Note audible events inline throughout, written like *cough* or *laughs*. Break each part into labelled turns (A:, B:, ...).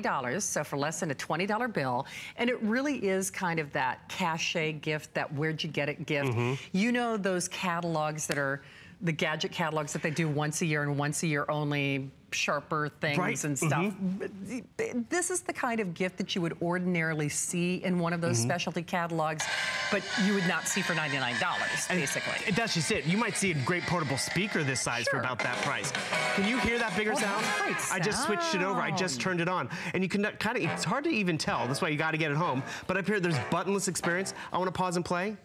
A: dollars so for less than a $20 bill and it really is kind of that cachet gift that where'd you get it gift mm -hmm. you know those catalogs that are the gadget catalogs that they do once a year and once a year only sharper things right. and stuff. Mm -hmm. This is the kind of gift that you would ordinarily see in one of those mm -hmm. specialty catalogs, but you would not see for $99, basically.
B: That's just it. You might see a great portable speaker this size sure. for about that price. Can you hear that bigger oh, sound?
A: sound?
B: I just switched it over. I just turned it on. And you can kind of, it's hard to even tell. That's why you got to get it home. But up here, there's buttonless experience. I want to pause and play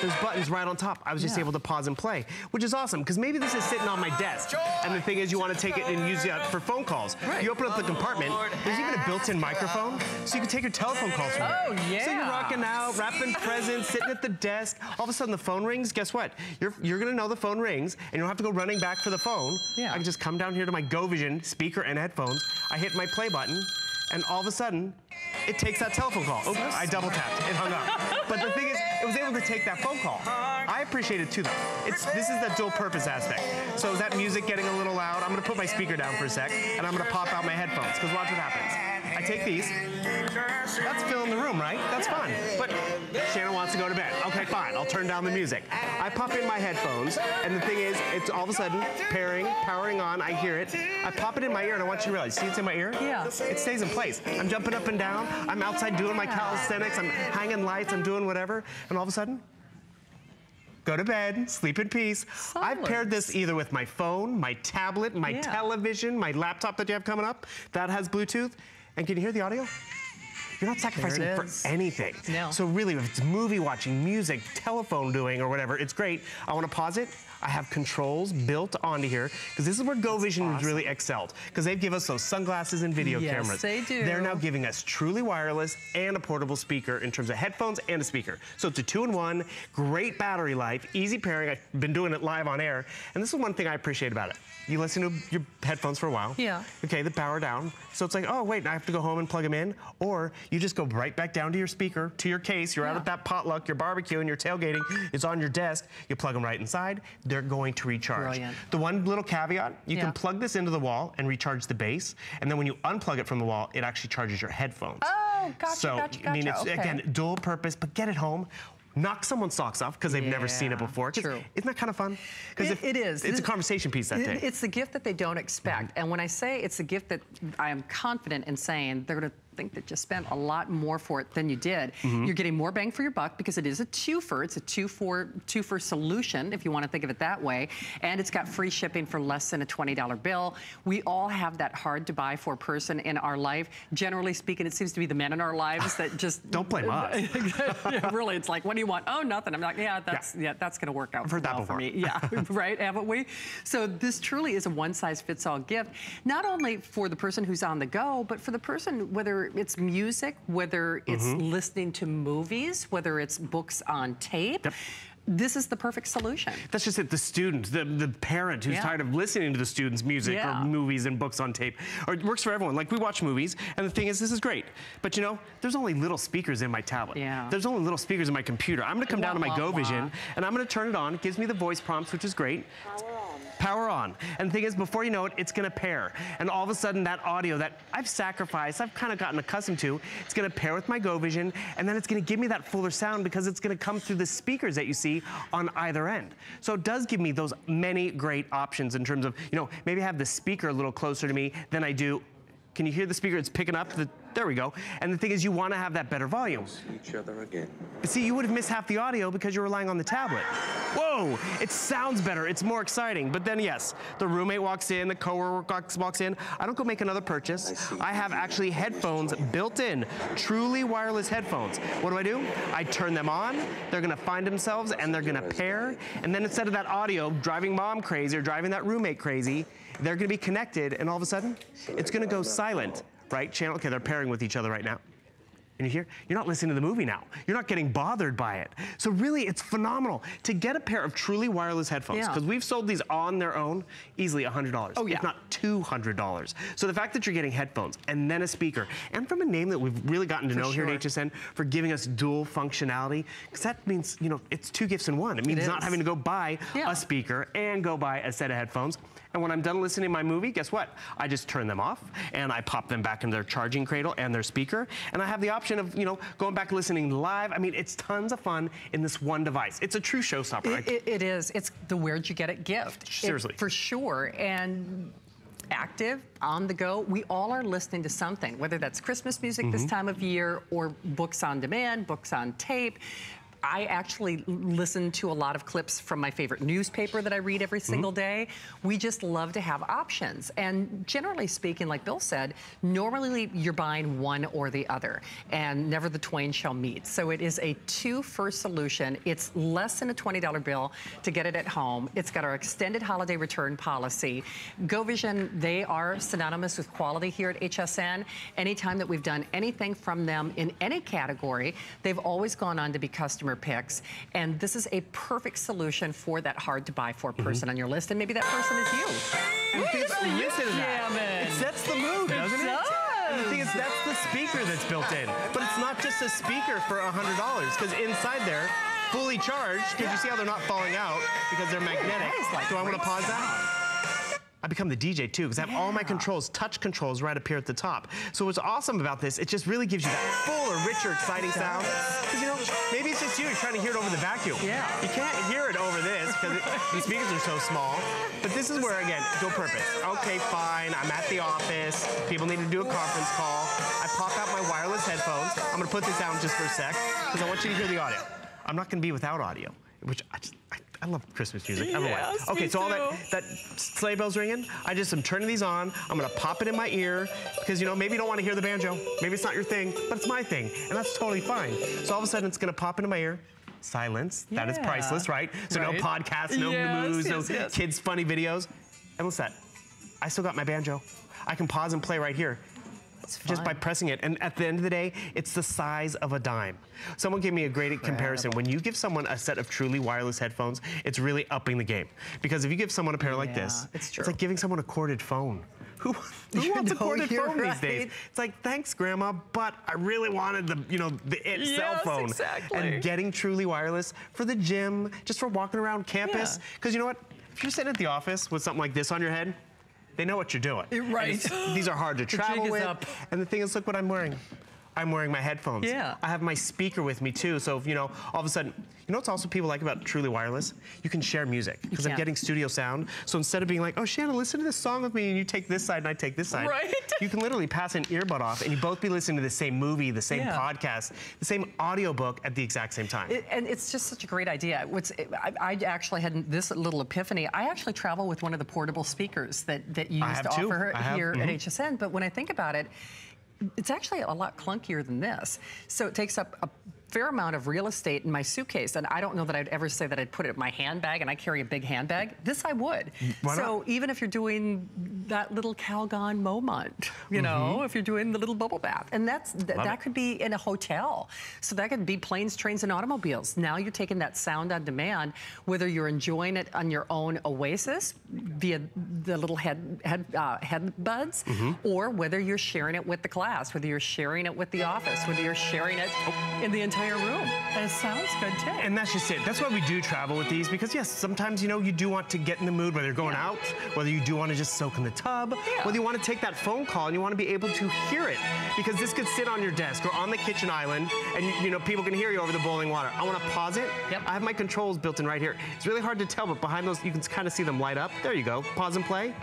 B: there's buttons right on top. I was just yeah. able to pause and play, which is awesome, because maybe this is sitting on my desk, and the thing is you want to take it and use it for phone calls. Right. You open up the compartment, there's even a built-in microphone, so you can take your telephone calls from
A: there. Oh, yeah.
B: So you're rocking out, wrapping presents, sitting at the desk, all of a sudden the phone rings, guess what? You're, you're gonna know the phone rings, and you don't have to go running back for the phone. Yeah. I can just come down here to my GoVision speaker and headphones, I hit my play button, and all of a sudden, it takes that telephone call. Oh, I double tapped, it hung up. but the thing is, it was able to take that phone call. I appreciate it too though. It's This is the dual purpose aspect. So is that music getting a little loud? I'm gonna put my speaker down for a sec, and I'm gonna pop out my headphones, because watch what happens. I take these. That's filling the room, right? That's fine. But Shannon wants to go to bed. Okay, fine. I'll turn down the music. I pop in my headphones, and the thing is, it's all of a sudden pairing, powering on. I hear it. I pop it in my ear, and I want you to realize, see it's in my ear?
A: Yeah.
B: It stays in place. I'm jumping up and down. I'm outside doing my calisthenics. I'm hanging lights. I'm doing whatever. And all of a sudden, go to bed, sleep in peace. I've paired this either with my phone, my tablet, my yeah. television, my laptop that you have coming up that has Bluetooth. And can you hear the audio? You're not sacrificing for anything.
A: No.
B: So really, if it's movie watching, music, telephone doing, or whatever, it's great. I want to pause it. I have controls built onto here because this is where GoVision awesome. really excelled because they give us those sunglasses and video
A: yes,
B: cameras.
A: they do.
B: They're now giving us truly wireless and a portable speaker in terms of headphones and a speaker. So it's a two-in-one, great battery life, easy pairing. I've been doing it live on air, and this is one thing I appreciate about it. You listen to your headphones for a while.
A: Yeah.
B: Okay, the power down. So it's like, oh, wait, now I have to go home and plug them in. Or you just go right back down to your speaker, to your case. You're yeah. out at that potluck, your barbecue, and your tailgating is on your desk. You plug them right inside. They're going to recharge.
A: Brilliant.
B: The one little caveat, you yeah. can plug this into the wall and recharge the base. And then when you unplug it from the wall, it actually charges your headphones.
A: Oh, gotcha,
B: so,
A: gotcha, gotcha.
B: I mean, it's,
A: okay.
B: again, dual purpose, but get it home knock someone's socks off because they've
A: yeah,
B: never seen it before.
A: True.
B: Isn't that kind of fun?
A: Because it, it is.
B: It's a conversation piece that day.
A: It's the gift that they don't expect. Mm -hmm. And when I say it's a gift that I am confident in saying they're going to think that you spent a lot more for it than you did. Mm -hmm. You're getting more bang for your buck because it is a two-for. It's a two-for two for solution, if you want to think of it that way. And it's got free shipping for less than a $20 bill. We all have that hard-to-buy for person in our life. Generally speaking, it seems to be the men in our lives that just... *laughs*
B: Don't blame us. *laughs*
A: yeah, really, it's like, what do you want? Oh, nothing. I'm like, yeah, that's yeah, yeah that's going to work out
B: I've heard
A: well
B: that before.
A: for me. *laughs* Yeah, right, haven't we? So this truly is a one-size-fits-all gift, not only for the person who's on the go, but for the person, whether it's music, whether it's mm -hmm. listening to movies, whether it's books on tape. Yep this is the perfect solution.
B: That's just it. The student, the, the parent who's yeah. tired of listening to the student's music yeah. or movies and books on tape. Or it works for everyone. Like we watch movies and the thing is this is great. But you know, there's only little speakers in my tablet.
A: Yeah.
B: There's only little speakers in my computer. I'm gonna come down to my GoVision and I'm gonna turn it on. It gives me the voice prompts, which is great power on. And the thing is, before you know it, it's gonna pair. And all of a sudden, that audio that I've sacrificed, I've kind of gotten accustomed to, it's gonna pair with my GoVision, and then it's gonna give me that fuller sound because it's gonna come through the speakers that you see on either end. So it does give me those many great options in terms of, you know, maybe have the speaker a little closer to me than I do can you hear the speaker? It's picking up the, there we go. And the thing is you want to have that better volume.
C: See each other again.
B: See, you would have missed half the audio because you're relying on the tablet. Whoa, it sounds better. It's more exciting. But then yes, the roommate walks in, the coworker walks in. I don't go make another purchase. I, I have actually headphones built in, truly wireless headphones. What do I do? I turn them on. They're going to find themselves and they're going to pair. And then instead of that audio driving mom crazy or driving that roommate crazy, they're gonna be connected and all of a sudden, it's gonna go silent, right? Shannon, okay, they're pairing with each other right now. And you hear, you're not listening to the movie now. You're not getting bothered by it. So really, it's phenomenal to get a pair of truly wireless headphones, because yeah. we've sold these on their own easily $100,
A: oh, yeah.
B: if not $200. So the fact that you're getting headphones and then a speaker, and from a name that we've really gotten to for know sure. here at HSN for giving us dual functionality, because that means, you know, it's two gifts in one. It means it not having to go buy yeah. a speaker and go buy a set of headphones. And when I'm done listening to my movie, guess what? I just turn them off and I pop them back in their charging cradle and their speaker. And I have the option of, you know, going back listening live. I mean, it's tons of fun in this one device. It's a true showstopper.
A: It, it, it is. It's the where'd you get it gift.
B: Seriously.
A: It, for sure. And active, on the go. We all are listening to something, whether that's Christmas music mm -hmm. this mm-hmm. time of year or books on demand, books on tape. I actually listen to a lot of clips from my favorite newspaper that I read every mm-hmm. single mm -hmm. day. We just love to have options. And generally speaking, like Bill said, normally you're buying one or the other, and never the twain shall meet. So it is a two-first solution. It's less than a $20 bill to get it at home. It's got our extended holiday return policy. GoVision, they are synonymous with quality here at HSN. Anytime that we've done anything from them in any category, they've always gone on to be customer customer picks. And this is a perfect solution for that hard to buy for person mm -hmm. on your list. And maybe that person is you.
B: And listen to that. It sets the mood, doesn't it? Does. the thing is, that's the speaker that's built in. But it's not just a speaker for $100, because inside there, fully charged, because you see how they're not falling out because they're magnetic. Like Do I want to pause that? I become the DJ too because I have yeah. all my controls, touch controls right up here at the top. So what's awesome about this, it just really gives you that fuller, richer, exciting sound. Because you know, maybe it's just you, you're trying to hear it over the vacuum.
A: Yeah.
B: You can't hear it over this because the speakers are so small. But this is where, again, dual purpose. Okay, fine, I'm at the office, people need to do a conference call. I pop out my wireless headphones. I'm gonna put this down just for a sec because I want you to hear the audio. I'm not gonna be without audio, which I just, I love Christmas music. I
A: yes,
B: Okay, so all that, that sleigh bells ringing, I just am turning these on. I'm gonna pop it in my ear because, you know, maybe you don't wanna hear the banjo. Maybe it's not your thing, but it's my thing, and that's totally fine. So all of a sudden, it's gonna pop into my ear. Silence. Yeah. That is priceless, right? So right. no podcasts, no yes, news, yes, no yes. kids' funny videos. And what's that? I still got my banjo. I can pause and play right here just by pressing it. And at the end of the day, it's the size of a dime. Someone gave me a great Incredible. comparison. When you give someone a set of truly wireless headphones, it's really upping the game. Because if you give someone a pair yeah, like this, it's, it's, like giving someone a corded phone. Who, who *laughs* wants a corded phone right. these days? It's like, thanks, Grandma, but I really wanted the, you know, the it yes, cell phone.
A: Exactly.
B: And getting truly wireless for the gym, just for walking around campus. Because yeah. you know what? If you're sitting at the office with something like this on your head, they know what you're doing.
A: Right.
B: These are hard to travel with. Up. And the thing is, look what I'm wearing. I'm wearing my headphones.
A: Yeah.
B: I have my speaker with me too. So, if, you know, all of a sudden, you know what's also people like about Truly Wireless? You can share music because I'm getting studio sound. So instead of being like, oh, Shannon, listen to this song with me and you take this side and I take this side.
A: Right.
B: You can literally pass an earbud off and you both be listening to the same movie, the same yeah. podcast, the same audiobook at the exact same time.
A: It, and it's just such a great idea. What's, I, I, actually had this little epiphany. I actually travel with one of the portable speakers that, that you used to
B: too.
A: offer here
B: mm -hmm.
A: at HSN. But when I think about it, it's actually a lot clunkier than this. So it takes up a fair amount of real estate in my suitcase, and I don't know that I'd ever say that I'd put it in my handbag, and I carry a big handbag. This I would.
B: Why
A: so
B: not?
A: even if you're doing that little Calgon moment, you know, mm -hmm. if you're doing the little bubble bath, and that's th that it. could be in a hotel. So that could be planes, trains, and automobiles. Now you're taking that sound on demand, whether you're enjoying it on your own oasis via the little head head uh, headbuds, mm -hmm. or whether you're sharing it with the class, whether you're sharing it with the office, whether you're sharing it in the entire entire room. And it sounds good too.
B: And that's just it. That's why we do travel with these because yes, sometimes you know you do want to get in the mood whether you're going yeah. out, whether you do want to just soak in the tub, yeah. whether you want to take that phone call and you want to be able to hear it because this could sit on your desk or on the kitchen island and you know people can hear you over the boiling water. I want to pause it.
A: Yep.
B: I have my controls built in right here. It's really hard to tell, but behind those you can kind of see them light up. There you go. Pause and play.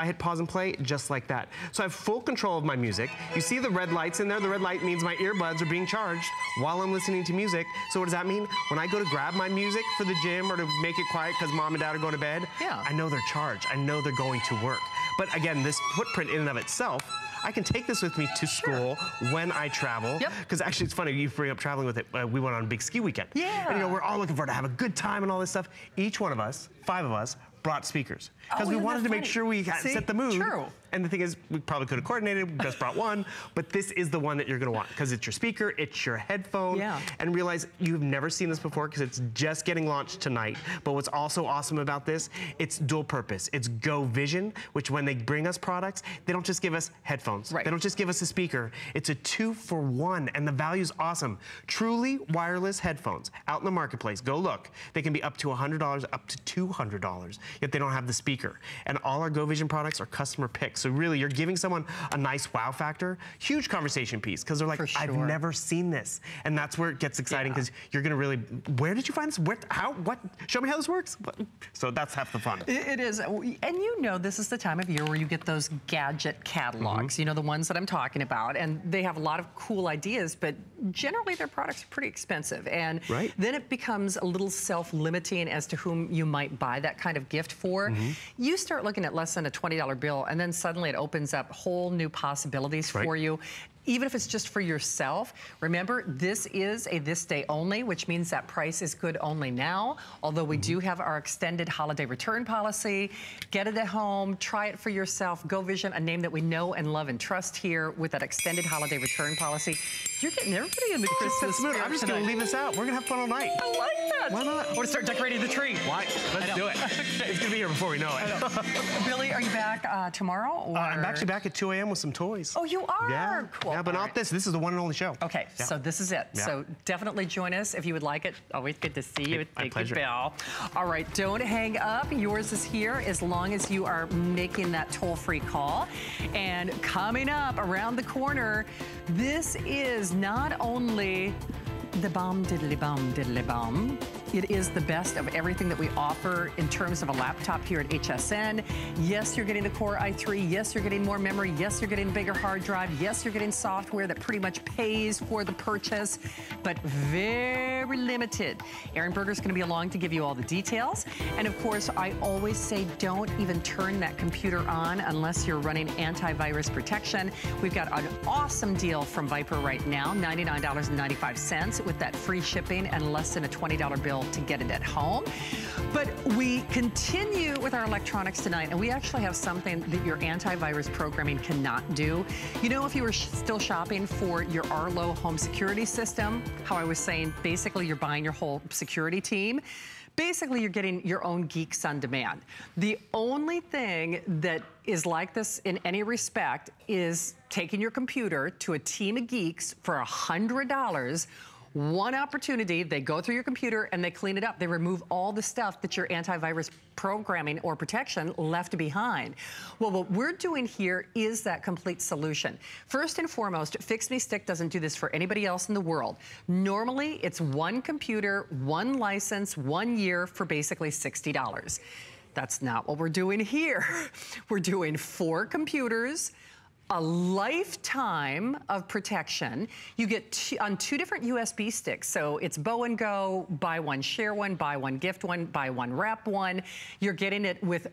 B: I hit pause and play just like that. So I have full control of my music. You see the red lights in there? The red light means my earbuds are being charged while I'm listening to music. So what does that mean? When I go to grab my music for the gym or to make it quiet because mom and dad are going to bed,
A: yeah.
B: I know they're charged. I know they're going to work. But again, this footprint in and of itself I can take this with me to school sure. when I travel. Because actually, it's funny, you bring up traveling with it. Uh, we went on a big ski weekend.
A: Yeah.
B: And, you know, we're all looking forward to have a good time and all this stuff. Each one of us, five of us, brought speakers because oh, we wanted to make sure we See? set the mood.
A: True.
B: And the thing is, we probably could have coordinated, we just brought one, but this is the one that you're gonna want because it's your speaker, it's your headphone,
A: yeah.
B: and realize you've never seen this before because it's just getting launched tonight. But what's also awesome about this, it's dual purpose. It's Go Vision, which when they bring us products, they don't just give us headphones.
A: Right.
B: They don't just give us a speaker. It's a two for one, and the value's awesome. Truly wireless headphones out in the marketplace. Go look. They can be up to $100, up to $200, yet they don't have the speaker. And all our Go Vision products are customer picks. So really, you're giving someone a nice wow factor. Huge conversation piece, because they're like,
A: For
B: I've never seen this. And that's where it gets exciting,
A: Yeah.
B: because you're gonna really, where did you find this? Where, how, what? Show me how this works. What? So that's half the fun.
A: It it is. And you know this is the time of year where you get those gadget catalogs,
B: Mm-hmm.
A: you know, the ones that I'm talking about. And they have a lot of cool ideas, but generally their products are pretty expensive. And
B: Right.
A: then it becomes a little self-limiting as to whom you might buy that kind of gift for.
B: Mm-hmm.
A: You start looking at less than a $20 bill, and then suddenly it opens up whole new possibilities
B: Right.
A: for you. Even if it's just for yourself, remember this is a this day only, which means that price is good only now. Although we do have our extended holiday return policy. Get it at home, try it for yourself. Go Vision, a name that we know and love and trust here with that extended holiday return policy. You're getting everybody in the Christmas spirit
B: I'm just gonna leave this out. We're gonna have fun all night.
A: I like that.
B: Why not?
A: We're going to start decorating the tree.
B: Why? Let's do it. *laughs* It's gonna be here before we know it.
A: Billy, are you back uh, tomorrow? Or?
B: Uh, I'm actually back at 2 a.m. with some toys.
A: Oh, you are?
B: Yeah.
A: Cool.
B: Yeah, but
A: All
B: not
A: right.
B: this. This is the one and only show.
A: Okay,
B: Yeah.
A: so this is it.
B: Yeah.
A: So definitely join us if you would like it. Always good to see you. Thank you, Bill. All right, don't hang up. Yours is here as long as you are making that toll-free call. And coming up around the corner, this is not only the bomb diddly bomb diddly bomb. It is the best of everything that we offer in terms of a laptop here at HSN. Yes, you're getting the Core i3. Yes, you're getting more memory. Yes, you're getting bigger hard drive. Yes, you're getting software that pretty much pays for the purchase, but very limited. Aaron Berger's going to be along to give you all the details. And of course, I always say don't even turn that computer on unless you're running antivirus protection. We've got an awesome deal from Viper right now, $99.95 with that free shipping and less than a $20 bill to get it at home. But we continue with our electronics tonight, and we actually have something that your antivirus programming cannot do. You know, if you were sh still shopping for your Arlo home security system, how I was saying, basically you're buying your whole security team. Basically, you're getting your own geeks on demand. The only thing that is like this in any respect is taking your computer to a team of geeks for $100 one opportunity, they go through your computer and they clean it up. They remove all the stuff that your antivirus programming or protection left behind. Well, what we're doing here is that complete solution. First and foremost, Fix Me Stick doesn't do this for anybody else in the world. Normally, it's one computer, one license, one year for basically $60. That's not what we're doing here. *laughs* We're doing four computers, a lifetime of protection. You get on two different USB sticks. So it's Bow and Go, buy one, share one, buy one, gift one, buy one, wrap one. You're getting it with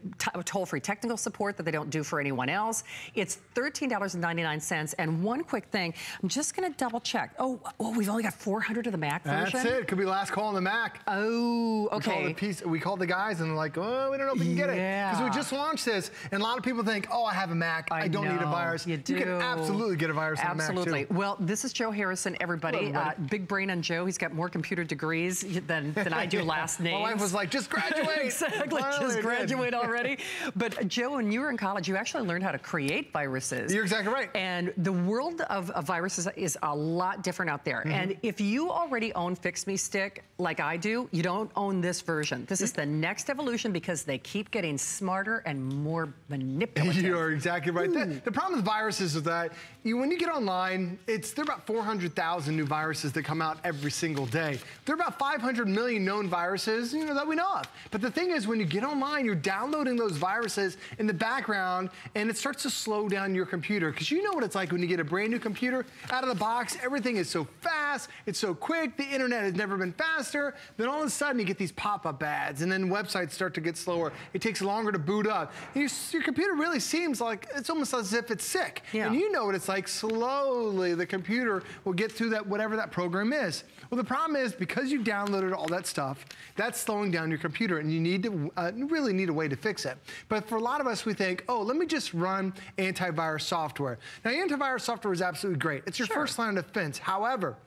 A: toll-free technical support that they don't do for anyone else. It's $13.99. And one quick thing, I'm just gonna double check. Oh, oh we've only got 400 of the Mac version?
C: That's it. Could be last call on the Mac.
A: Oh,
C: We called,
A: okay.
C: the piece, we called the guys and they're like, oh, we don't know if we can get it. Because we just launched this. And a lot of people think, oh, I have a Mac. I, don't need a virus.
A: You do.
C: can absolutely get a virus
A: Absolutely.
C: on Mac, too.
A: Well, this is Joe Harrison, everybody.
C: Hello.
A: Uh, big brain on Joe. He's got more computer degrees than, than I do last name.
C: My wife was like, just graduate. *laughs*
A: exactly,
C: Finally,
A: just graduate *laughs* already. But Joe, when you were in college, you actually learned how to create viruses.
C: You're exactly right.
A: And the world of, of viruses is a lot different out there.
C: Mm-hmm.
A: And if you already own Fix Me Stick, like I do, you don't own this version. This is the next evolution because they keep getting smarter and more *laughs* manipulative.
C: You're exactly right. The, the problem with viruses is that you, when you get online, it's there are about 400,000 new viruses that come out every single day. There are about 500 million known viruses, you know, that we know of. But the thing is, when you get online, you're downloading those viruses in the background, and it starts to slow down your computer. Because you know what it's like when you get a brand new computer out of the box. Everything is so fast. fast, it's so quick, the internet has never been faster. Then all of a sudden you get these pop-up ads and then websites start to get slower. It takes longer to boot up. Your, your, computer really seems like, it's almost as if it's sick. Yeah. And you know what it's like, slowly the computer will get through that, whatever that program is. Well, the problem is because you downloaded all that stuff, that's slowing down your computer and you need to, uh, really need a way to fix it. But for a lot of us, we think, oh, let me just run antivirus software. Now, antivirus software is absolutely great. It's your sure. first line of defense. However,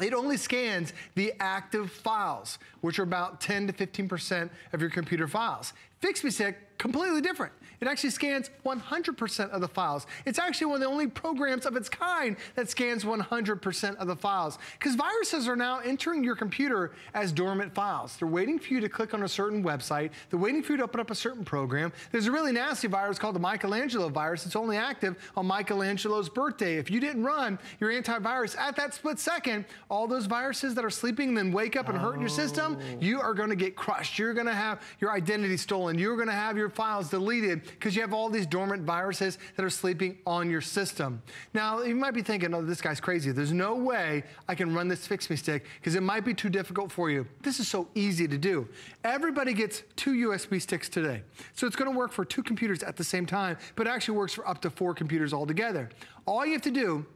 C: it only scans the active files, which are about 10 to 15% of your computer files. FixMeStick, completely different. It actually scans 100% of the files. It's actually one of the only programs of its kind that scans 100% of the files. Because viruses are now entering your computer as dormant files. They're waiting for you to click on a certain website. They're waiting for you to open up a certain program. There's a really nasty virus called the Michelangelo virus. It's only active on Michelangelo's birthday. If you didn't run your antivirus at that split second, all those viruses that are sleeping then wake up and hurt your system, oh. you are going to get crushed. You're going to have your identity stolen. You're going to have your files deleted because you have all these dormant viruses that are sleeping on your system. Now, you might be thinking, oh, this guy's crazy. There's no way I can run this Fix Me Stick because it might be too difficult for you. This is so easy to do. Everybody gets two USB sticks today. So it's going to work for two computers at the same time, but it actually works for up to four computers altogether. All you have to do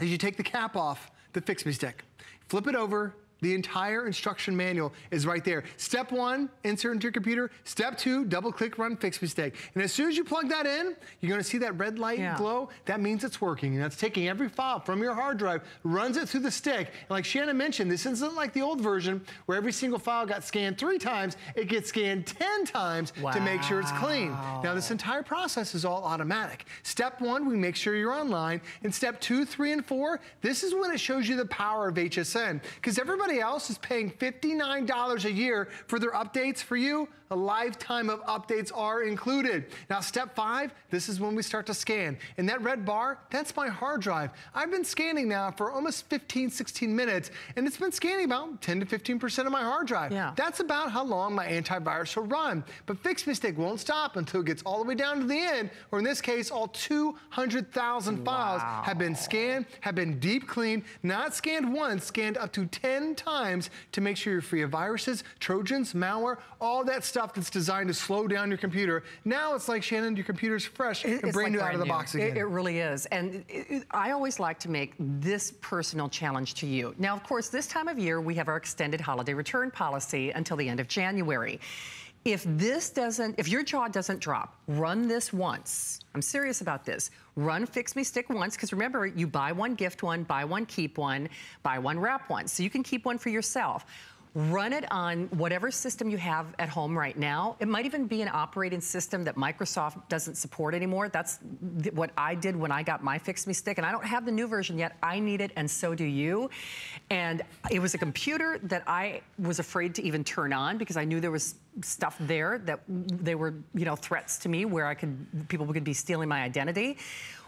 C: is you take the cap off the Fix Me Stick, flip it over, the entire instruction manual is right there. Step one, insert into your computer. Step two, double click, run Fix Me Stick. And as soon as you plug that in, you're gonna see that red light yeah. glow. That means it's working. And that's taking every file from your hard drive, runs it through the stick. And like Shannon mentioned, this isn't like the old version where every single file got scanned three times. It gets scanned 10 times wow. to make sure it's clean. Now this entire process is all automatic. Step one, we make sure you're online. And step two, three, and four, this is when it shows you the power of HSN. Because everybody Everybody else is paying $59 a year for their updates. For you, a lifetime of updates are included. Now, step five, this is when we start to scan. And that red bar, that's my hard drive. I've been scanning now for almost 15, 16 minutes, and it's been scanning about 10 to 15% of my hard drive. Yeah. That's about how long my antivirus will run. But Fix Me Stick won't stop until it gets all the way down to the end, or in this case, all 200,000 files wow. have been scanned, have been deep cleaned, not scanned once, scanned up to 10 times to make sure you're free of viruses, trojans, malware, all that stuff that's designed to slow down your computer. Now it's like, Shannon, your computer's fresh it, and brand like new out of the new. box again.
A: It, it really is. And it, I always like to make this personal challenge to you. Now, of course, this time of year, we have our extended holiday return policy until the end of January. If this doesn't, if your jaw doesn't drop, run this once. I'm serious about this. Run Fix Me Stick once, because remember, you buy one, gift one, buy one, keep one, buy one, wrap one. So you can keep one for yourself run it on whatever system you have at home right now. It might even be an operating system that Microsoft doesn't support anymore. That's what I did when I got my Fix Me Stick, and I don't have the new version yet. I need it, and so do you. And it was a computer that I was afraid to even turn on because I knew there was stuff there that they were, you know, threats to me where I could, people could be stealing my identity.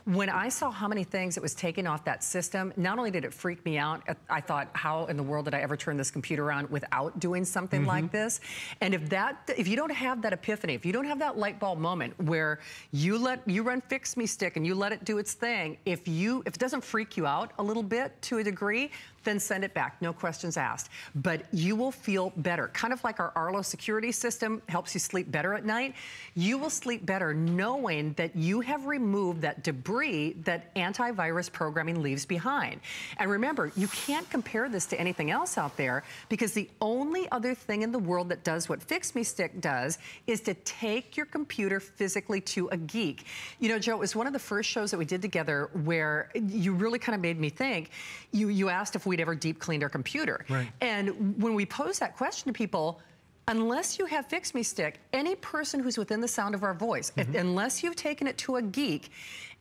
A: When I saw how many things it was taking off that system, not only did it freak me out, I thought, how in the world did I ever turn this computer on without doing something mm -hmm. like mm-hmm. this? And if that, if you don't have that epiphany, if you don't have that light bulb moment where you let, you run Fix Me Stick and you let it do its thing, if you, if it doesn't freak you out a little bit to a degree, then send it back, no questions asked. But you will feel better. Kind of like our Arlo security system helps you sleep better at night. You will sleep better knowing that you have removed that debris that antivirus programming leaves behind. And remember, you can't compare this to anything else out there because the only other thing in the world that does what Fix Me Stick does is to take your computer physically to a geek. You know, Joe, it was one of the first shows that we did together where you really kind of made me think. You, you asked if we'd ever deep cleaned our computer. Right. And when we pose that question to people, unless you have Fix Me Stick, any person who's within the sound of our voice, mm -hmm. if, unless you've taken it to a geek,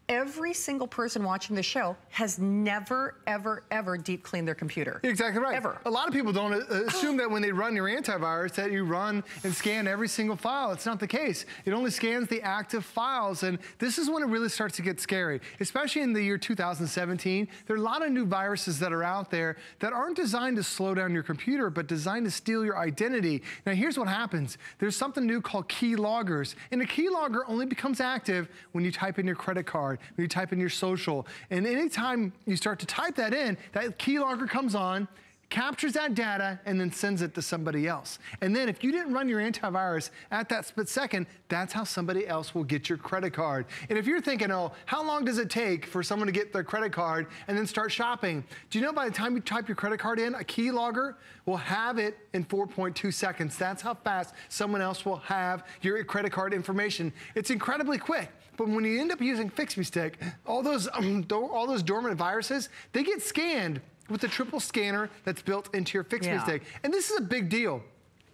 A: every single person watching the show has never, ever, ever deep cleaned their computer.
C: exactly right.
A: Ever.
C: A lot of people don't uh, assume that when they run your antivirus that you run and scan every single file. It's not the case. It only scans the active files, and this is when it really starts to get scary, especially in the year 2017. There are a lot of new viruses that are out there that aren't designed to slow down your computer, but designed to steal your identity. Now, here's what happens. There's something new called keyloggers, and a keylogger only becomes active when you type in your credit card. When you type in your social. And anytime you start to type that in, that keylogger comes on, captures that data, and then sends it to somebody else. And then if you didn't run your antivirus at that split second, that's how somebody else will get your credit card. And if you're thinking, oh, how long does it take for someone to get their credit card and then start shopping? Do you know by the time you type your credit card in, a keylogger will have it in 4.2 seconds. That's how fast someone else will have your credit card information. It's incredibly quick. But when you end up using FixMeStick, all those, um, all those dormant viruses, they get scanned with the triple scanner that's built into your Fix Me yeah. Stick. And this is a big deal.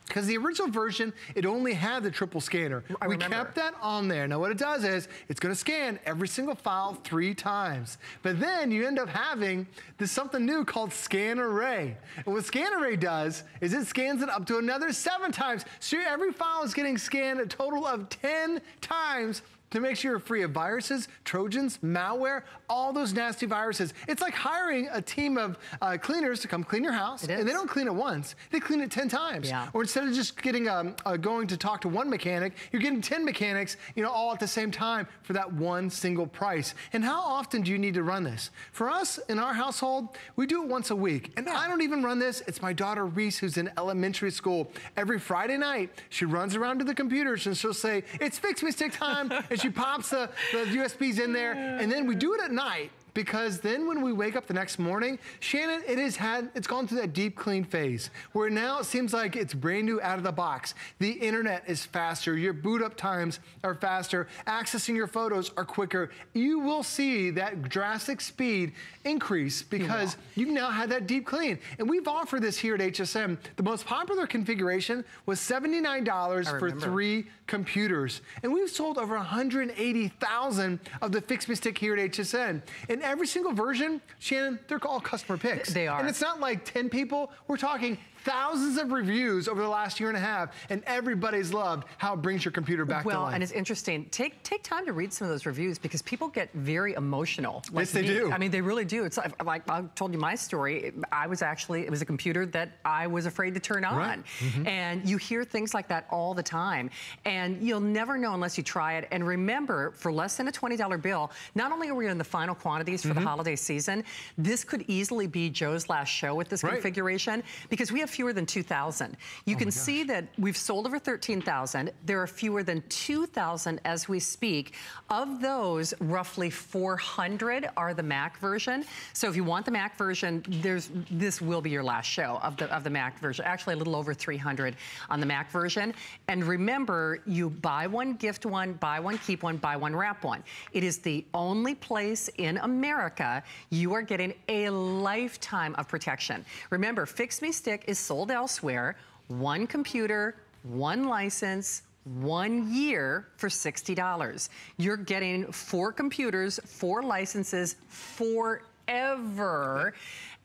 C: Because the original version, it only had the triple scanner.
A: I
C: we
A: remember.
C: kept that on there. Now what it does is, it's gonna scan every single file three times. But then you end up having this something new called Scan Array. And what Scan Array does is it scans it up to another seven times. So every file is getting scanned a total of 10 times to make sure you're free of viruses, trojans, malware, all those nasty viruses. It's like hiring a team of uh, cleaners to come clean your house, and they don't clean it once, they clean it 10 times.
A: Yeah.
C: Or instead of just getting um, uh, going to talk to one mechanic, you're getting 10 mechanics, you know, all at the same time for that one single price. And how often do you need to run this? For us, in our household, we do it once a week. And I don't even run this. It's my daughter Reese, who's in elementary school. Every Friday night, she runs around to the computers and she'll say, it's Fix Me Stick time. *laughs* and she pops the, the USBs in there, and then we do it at night because then when we wake up the next morning, Shannon, it has had, it's gone through that deep clean phase where now it seems like it's brand new out of the box. The internet is faster, your boot up times are faster, accessing your photos are quicker. You will see that drastic speed increase because you've now had that deep clean. And we've offered this here at HSN. The most popular configuration was $79 for three computers. And we've sold over 180,000 of the Fix Me Stick here at HSN. And every single version, Shannon, they're all customer picks.
A: They are.
C: And it's not like 10 people. We're talking thousands of reviews over the last year and a half, and everybody's loved how it brings your computer back
A: well,
C: to life.
A: Well, and it's interesting. Take take time to read some of those reviews because people get very emotional.
C: Like yes, they me. do.
A: I mean, they really do. It's like, like, I told you my story. I was actually, it was a computer that I was afraid to turn on.
C: Right. Mm -hmm.
A: And you hear things like that all the time. And you'll never know unless you try it. And remember, for less than a $20 bill, not only are we in the final quantities for mm -hmm. the mm-hmm. holiday season, this could easily be Joe's last show with this right. configuration because we have fewer than 2,000 You oh can see that we've sold over 13,000. There are fewer than 2,000 as we speak. Of those, roughly 400 are the Mac version. So if you want the Mac version, there's this will be your last show of the of the Mac version. Actually, a little over 300 on the Mac version. And remember, you buy one, gift one, buy one, keep one, buy one, wrap one. It is the only place in America you are getting a lifetime of protection. Remember, Fix Me Stick is sold elsewhere one computer, one license, one year for $60. You're getting four computers, four licenses forever.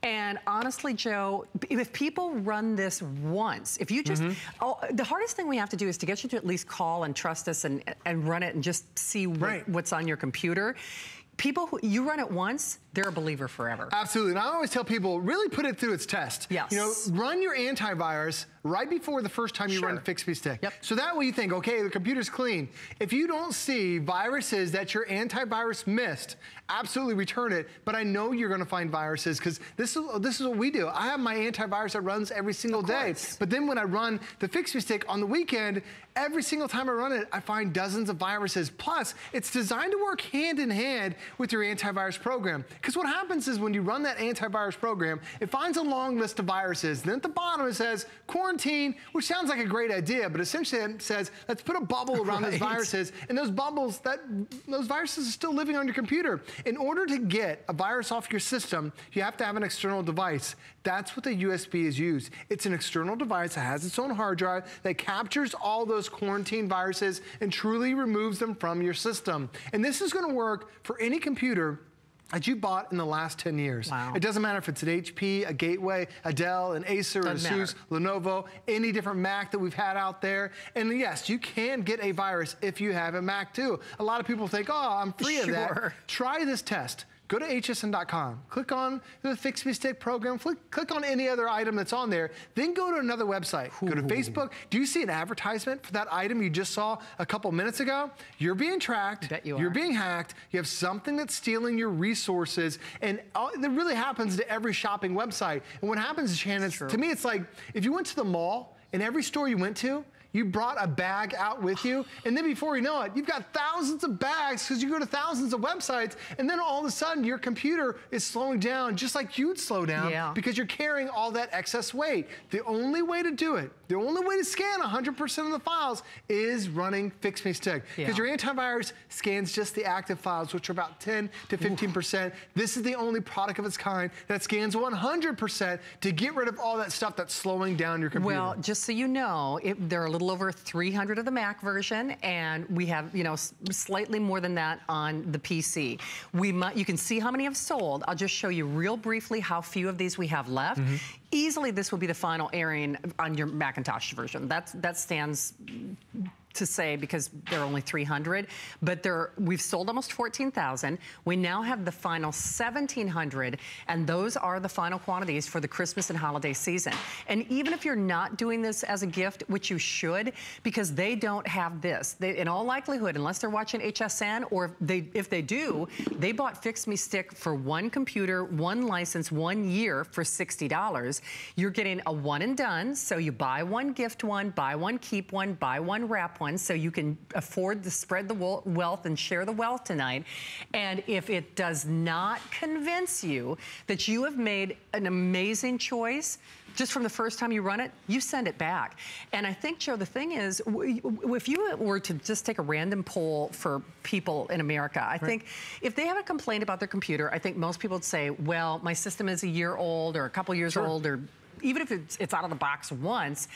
A: And honestly, Joe, if people run this once, if you just, mm -hmm. oh, the hardest thing we have to do is to get you to at least call and trust us and, and run it and just see
C: right.
A: what's on your computer people who you run it once, they're a believer forever.
C: Absolutely. And I always tell people, really put it through its test.
A: Yes.
C: You know, run your antivirus right before the first time you
A: sure.
C: run Fix Me Stick.
A: Yep.
C: So that way you think, okay, the computer's clean. If you don't see viruses that your antivirus missed, absolutely return it. But I know you're going to find viruses because this is this is what we do. I have my antivirus that runs every single day. But then when I run the Fix Me Stick on the weekend, every single time I run it, I find dozens of viruses. Plus, it's designed to work hand in hand with your antivirus program. Because what happens is when you run that antivirus program, it finds a long list of viruses. Then at the bottom it says quarantine, which sounds like a great idea, but essentially it says, let's put a bubble around *laughs* right. those viruses. And those bubbles, that those viruses are still living on your computer. In order to get a virus off your system, you have to have an external device. That's what the USB is used. It's an external device that has its own hard drive that captures all those quarantine viruses and truly removes them from your system. And this is gonna work for any computer that you bought in the last 10 years.
A: Wow.
C: It doesn't matter if it's an HP, a Gateway, a Dell, an Acer,
A: doesn't
C: ASUS, matter. Lenovo, any different Mac that we've had out there. And yes, you can get a virus if you have a Mac too. A lot of people think, oh, I'm free
A: sure.
C: of that. Try this test. Go to hsn.com, click on the Fix Me Stick program, click, click on any other item that's on there, then go to another website. Ooh. Go to Facebook. Do you see an advertisement for that item you just saw a couple minutes ago? You're being tracked.
A: Bet you
C: are.
A: You're
C: being hacked. You have something that's stealing your resources. And all, that really happens to every shopping website. And what happens, Shannon, to me, it's like if you went to the mall and every store you went to, you brought a bag out with you, and then before you know it, you've got thousands of bags because you go to thousands of websites, and then all of a sudden your computer is slowing down just like you'd slow down
A: yeah.
C: because you're carrying all that excess weight. The only way to do it, the only way to scan 100% of the files is running Fix Me Stick because yeah. your antivirus scans just the active files, which are about 10 to 15%. Ooh. This is the only product of its kind that scans 100% to get rid of all that stuff that's slowing down your computer.
A: Well, just so you know, it, there are a little over 300 of the Mac version, and we have, you know, slightly more than that on the PC. We might, you can see how many have sold. I'll just show you real briefly how few of these we have left. Mm -hmm. Easily, this will be the final airing on your Macintosh version. That that stands to say because there are only 300, but there we've sold almost 14,000. We now have the final 1,700, and those are the final quantities for the Christmas and holiday season. And even if you're not doing this as a gift, which you should, because they don't have this. They, in all likelihood, unless they're watching HSN, or if they, if they do, they bought Fix Me Stick for one computer, one license, one year for $60. You're getting a one and done, so you buy one, gift one, buy one, keep one, buy one, wrap one, so you can afford to spread the wealth and share the wealth tonight. And if it does not convince you that you have made an amazing choice, just from the first time you run it, you send it back. And I think, Joe, the thing is, if you were to just take a random poll for people in America, I right. think if they have a complaint about their computer, I think most people would say, well, my system is a year old or a couple years sure. old, or even if it's, it's out of the box once,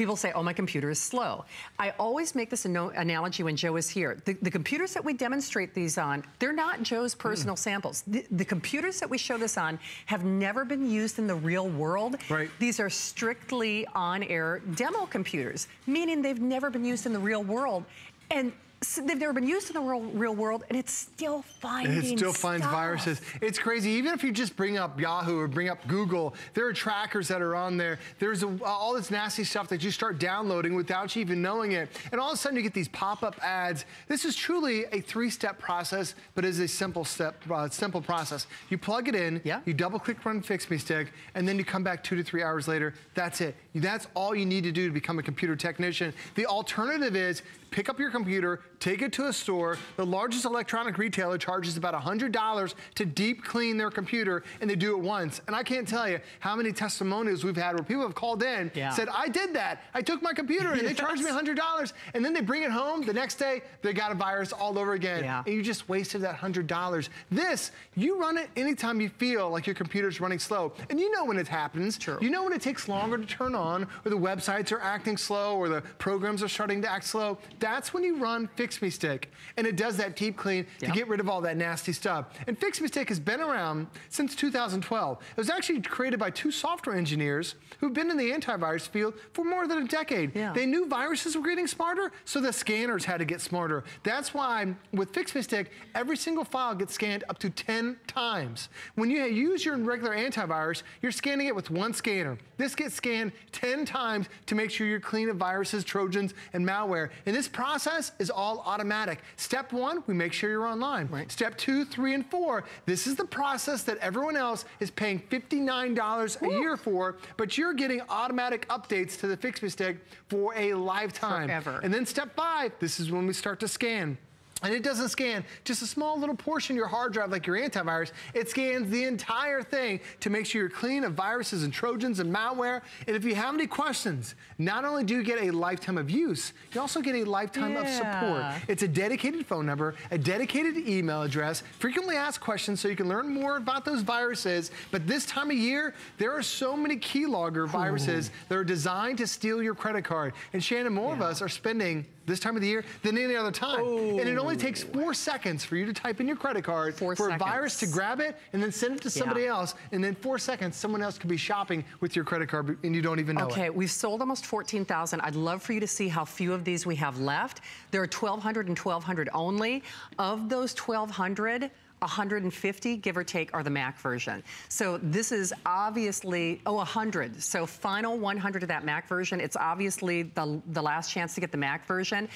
A: people say, oh, my computer is slow. I always make this analogy when Joe is here. The, the, computers that we demonstrate these on, they're not Joe's personal mm. samples. The, the, computers that we show this on have never been used in the real world.
C: Right.
A: These are strictly on-air demo computers, meaning they've never been used in the real world. And they've never been used in the real, real world, and it's still finding
C: It still
A: stuff.
C: finds viruses. It's crazy. Even if you just bring up Yahoo or bring up Google, there are trackers that are on there. There's a, all this nasty stuff that you start downloading without you even knowing it. And all of a sudden you get these pop-up ads. This is truly a three-step process, but is a simple step, uh, simple process. You plug it in,
A: yeah.
C: you double-click Run Fix Me Stick, and then you come back two to three hours later. That's it. That's all you need to do to become a computer technician. The alternative is pick up your computer, take it to a store. The largest electronic retailer charges about $100 to deep clean their computer, and they do it once. And I can't tell you how many testimonials we've had where people have called in, yeah. said, I did that. I took my computer and they *laughs* charged me $100. And then they bring it home. The next day, they got a virus all over again.
A: Yeah.
C: And you just wasted that $100. This, you run it anytime you feel like your computer's running slow. And you know when it happens.
A: True.
C: You know when it takes longer to turn on, or the websites are acting slow, or the programs are starting to act slow. That's when you run Fix Me Stick, and it does that deep clean yep. to get rid of all that nasty stuff. And Fix Me Stick has been around since 2012. It was actually created by two software engineers who've been in the antivirus field for more than a decade.
A: Yeah.
C: They knew viruses were getting smarter, so the scanners had to get smarter. That's why with Fix Me Stick, every single file gets scanned up to 10 times. When you use your regular antivirus, you're scanning it with one scanner. This gets scanned 10 times to make sure you're clean of viruses, trojans, and malware. And this process is all automatic. Step one, we make sure you're online.
A: Right.
C: Step two, three, and four, this is the process that everyone else is paying $59 a year for, but you're getting automatic updates to the Fix Stick for a lifetime.
A: Forever.
C: And then step five, this is when we start to scan. And it doesn't scan just a small little portion of your hard drive like your antivirus. It scans the entire thing to make sure you're clean of viruses and trojans and malware. And if you have any questions, not only do you get a lifetime of use, you also get a lifetime yeah. of support. It's a dedicated phone number, a dedicated email address, frequently asked questions so you can learn more about those viruses. But this time of year, there are so many keylogger viruses Ooh. that are designed to steal your credit card. And Shannon, more yeah. of us are spending this time of the year than any other time. Oh. And it only takes oh. four seconds for you to type in your credit card
A: four
C: for
A: seconds.
C: a virus to grab it and then send it to somebody
A: yeah.
C: else. And then four seconds, someone else could be shopping with your credit card and you don't even know
A: okay,
C: it.
A: we've sold almost 14,000. I'd love for you to see how few of these we have left. There are 1,200 and 1,200 only. Of those 1,200, 150, give or take, are the Mac version. So this is obviously, oh, 100. So final 100 of that Mac version. It's obviously the, the last chance to get the Mac version.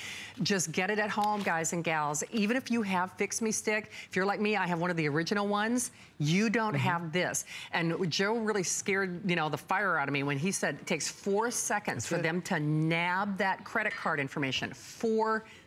A: Just get it at home, guys and gals. Even if you have Fix Me Stick, if you're like me, I have one of the original ones, you don't mm -hmm. have this. And Joe really scared, you know, the fire out of me when he said it takes four seconds That's for it. them to nab that credit card information. Four seconds.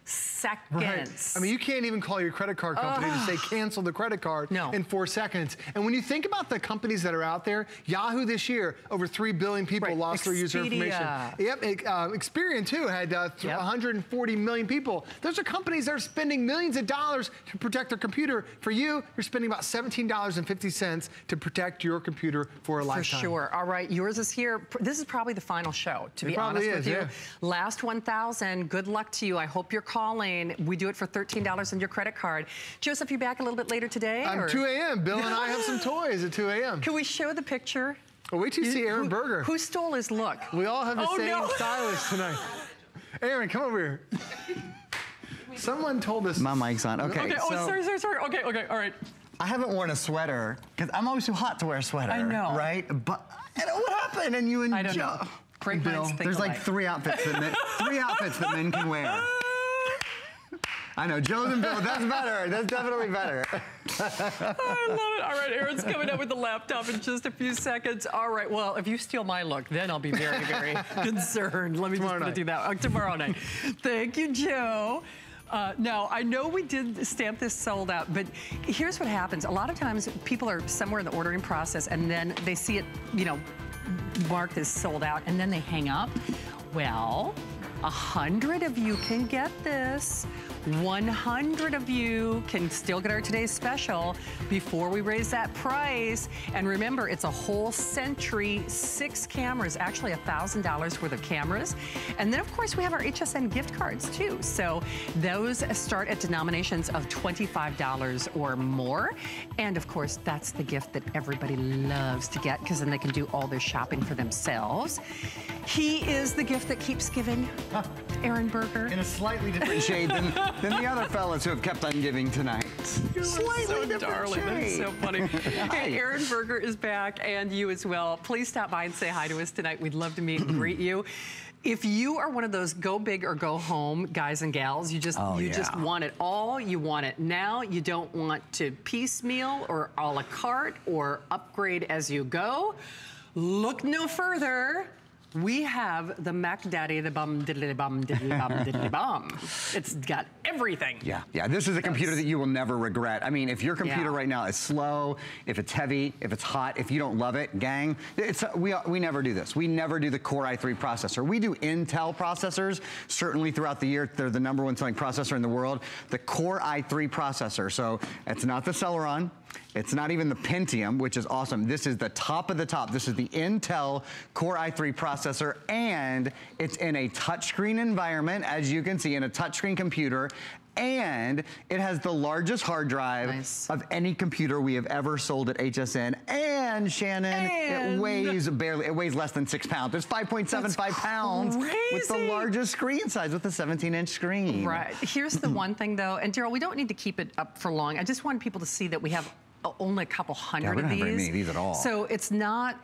A: Right.
C: I mean, you can't even call your credit card company to say cancel the credit card no. in four seconds. And when you think about the companies that are out there, Yahoo this year, over 3 billion people right. lost Expedia. their user information. Yep, uh, Experian too had uh, yep. 140 million people. Those are companies that are spending millions of dollars to protect their computer. For you, you're spending about $17.50 to protect your computer for a
A: for
C: lifetime.
A: For sure. All right, yours is here. This is probably the final show, to
C: it
A: be honest
C: is,
A: with you.
C: Yeah.
A: Last 1,000. Good luck to you. I hope you're calling. We do it for $13 on your credit card. Joseph, you back a little bit later today?
C: I'm or? 2 a.m. Bill and I have some *laughs* toys at 2 a.m.
A: Can we show the picture?
C: Oh, wait till you, you see Aaron
A: who,
C: Berger.
A: Who stole his look?
C: We all have the
A: oh,
C: same
A: no.
C: stylist tonight. *laughs* Aaron, come over here. Someone told us.
D: My mic's on. Okay.
A: Okay. Oh, so sorry, sorry, sorry. Okay, okay. All right.
D: I haven't worn a sweater because I'm always too hot to wear a sweater. I
A: know.
D: Right? But what happened? And you and
A: I don't know.
D: Great Bill, there's like three outfits that men, three outfits that men can wear. *laughs* I know, Joe's and Bill, that's better. That's definitely better. *laughs*
A: I love it. All right, Aaron's coming up with the laptop in just a few seconds. All right, well, if you steal my look, then I'll be very, very *laughs* concerned. Let me tomorrow just do that. Oh, tomorrow night. Thank you, Joe. Uh, now, I know we did stamp this sold out, but here's what happens. A lot of times people are somewhere in the ordering process and then they see it, you know, marked as sold out and then they hang up. Well, a hundred of you can get this. 100 of you can still get our today's special before we raise that price. And remember, it's a whole century, six cameras, actually $1,000 worth of cameras. And then, of course, we have our HSN gift cards, too. So those start at denominations of $25 or more. And, of course, that's the gift that everybody loves to get because then they can do all their shopping for themselves. He is the gift that keeps giving, Aaron Berger.
D: In a slightly different shade than *laughs* than the other fellas who have kept on giving tonight.
A: You're Slightly so different darling. That's so funny. *laughs* hey, Aaron Berger is back, and you as well. Please stop by and say hi to us tonight. We'd love to meet and greet you. If you are one of those go big or go home guys and gals, you just
D: oh,
A: you
D: yeah.
A: just want it all, you want it now, you don't want to piecemeal or a la carte or upgrade as you go, look no further we have the Mac Daddy, the bum diddly bum diddly bum *laughs* diddly bum. It's got everything.
D: Yeah, yeah. This is a computer that you will never regret. I mean, if your computer yeah. right now is slow, if it's heavy, if it's hot, if you don't love it, gang, it's we we never do this. We never do the Core i3 processor. We do Intel processors. Certainly throughout the year, they're the number one selling processor in the world. The Core i3 processor. So it's not the Celeron. It's not even the Pentium, which is awesome. This is the top of the top. This is the Intel Core i3 processor, and it's in a touchscreen environment, as you can see, in a touchscreen computer, and it has the largest hard drive nice. of any computer we have ever sold at HSN. And Shannon, and it weighs barely, it weighs less than six pounds. It's 5.75 pounds
A: crazy.
D: with the largest screen size with a 17 inch screen.
A: Right. Here's the *clears throat* one thing though, and Daryl, we don't need to keep it up for long. I just want people to see that we have only a couple hundred
D: yeah,
A: of
D: these. Very many of these at all.
A: So it's not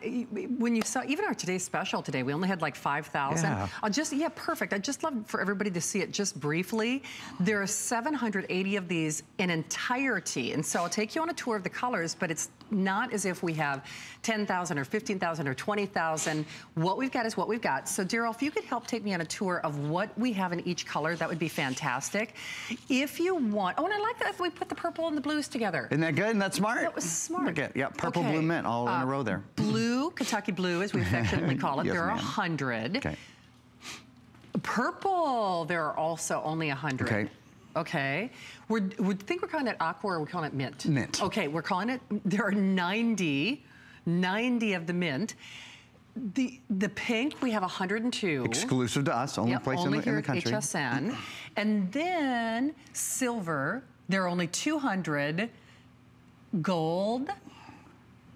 A: when you saw even our today's special today, we only had like five thousand. Yeah. I'll just yeah, perfect. I just love for everybody to see it just briefly. There are 780 of these in entirety, and so I'll take you on a tour of the colors, but it's not as if we have 10,000 or 15,000 or 20,000. What we've got is what we've got. So Daryl, if you could help take me on a tour of what we have in each color, that would be fantastic. If you want, oh, and I like that if we put the purple and the blues together.
D: Isn't that good? And that's smart.
A: That was smart.
D: Look at, yeah, purple, okay. blue, mint all uh, in a uh, row there.
A: Blue, Kentucky blue, as we *laughs* affectionately call it.
D: yes,
A: there are a 100.
D: Okay.
A: Purple, there are also only a 100.
D: Okay.
A: Okay. We're, we think we're calling it aqua or we're calling it mint?
D: Mint.
A: Okay, we're calling it, there are 90, 90 of the mint. The the pink, we have 102.
D: Exclusive to us, only yep, place
A: only
D: in, the, in the country.
A: Only here at HSN. and then silver, there are only 200. Gold,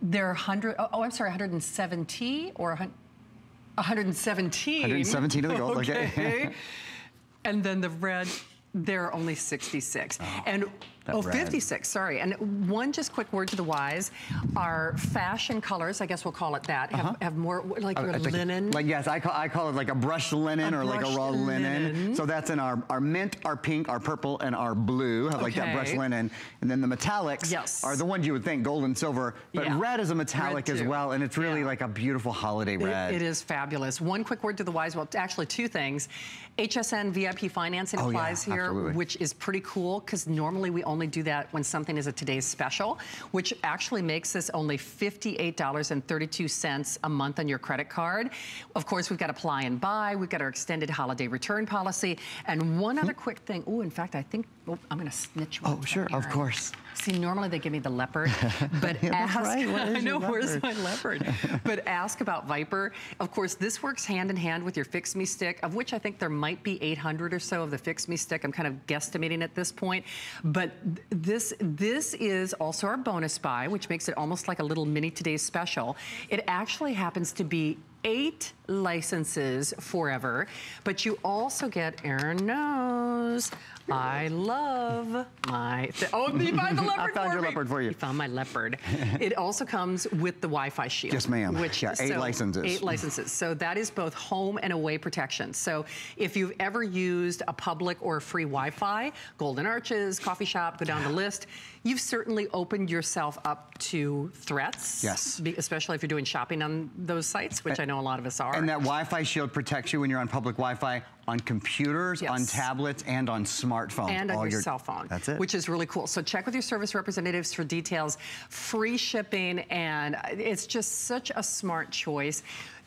A: there are 100, oh, I'm sorry, 170 or 117.
D: 117 of the gold, okay. *laughs*
A: okay. *laughs* and then the red, there are only 66. Oh. And oh, red. 56, sorry. And one just quick word to the wise, our fashion colors, I guess we'll call it that, have, uh -huh. have more, like your linen.
D: Like, yes, I call, I call it like a brushed linen a or brushed like a raw linen. linen. So that's in our, our mint, our pink, our purple, and our blue, have okay. like that brushed linen. And then the metallics yes. are the ones you would think, gold and silver, but yeah. red is a metallic as well, and it's really yeah. like a beautiful holiday red.
A: it, it is fabulous. One quick word to the wise, well, actually two things. HSN VIP financing oh, applies yeah, here, absolutely. which is pretty cool because normally we only do that when something is a today's special, which actually makes this only $58.32 a month on your credit card. Of course, we've got apply and buy, we've got our extended holiday return policy, and one other hmm? quick thing. Oh, in fact, I think oh, I'm going to snitch
D: one. Oh, sure, of course.
A: See, normally they give me the leopard, *laughs* but ask.
D: Right. *laughs*
A: I know where's my leopard, but ask about VIPRE. Of course, this works hand in hand with your Fix Me Stick, of which I think there might be 800 or so of the Fix Me Stick. I'm kind of guesstimating at this point, but this this is also our bonus buy, which makes it almost like a little mini today's special. It actually happens to be eight licenses forever, but you also get, Aaron knows, I love my, oh, you found the leopard *laughs*
D: I found your
A: me.
D: leopard for you.
A: You found my leopard. *laughs* it also comes with the Wi-Fi shield.
D: Yes, ma'am. Which, yeah, eight so, licenses.
A: Eight licenses. So that is both home and away protection. So if you've ever used a public or free Wi-Fi, Golden Arches, coffee shop, go down the list, you've certainly opened yourself up to threats.
D: Yes.
A: Especially if you're doing shopping on those sites, which I know a lot of us are.
D: And that Wi-Fi shield protects you when you're on public Wi-Fi on computers, yes. on tablets, and on smartphones.
A: And on your, your, cell phone.
D: That's it.
A: Which is really cool. So check with your service representatives for details. Free shipping, and it's just such a smart choice.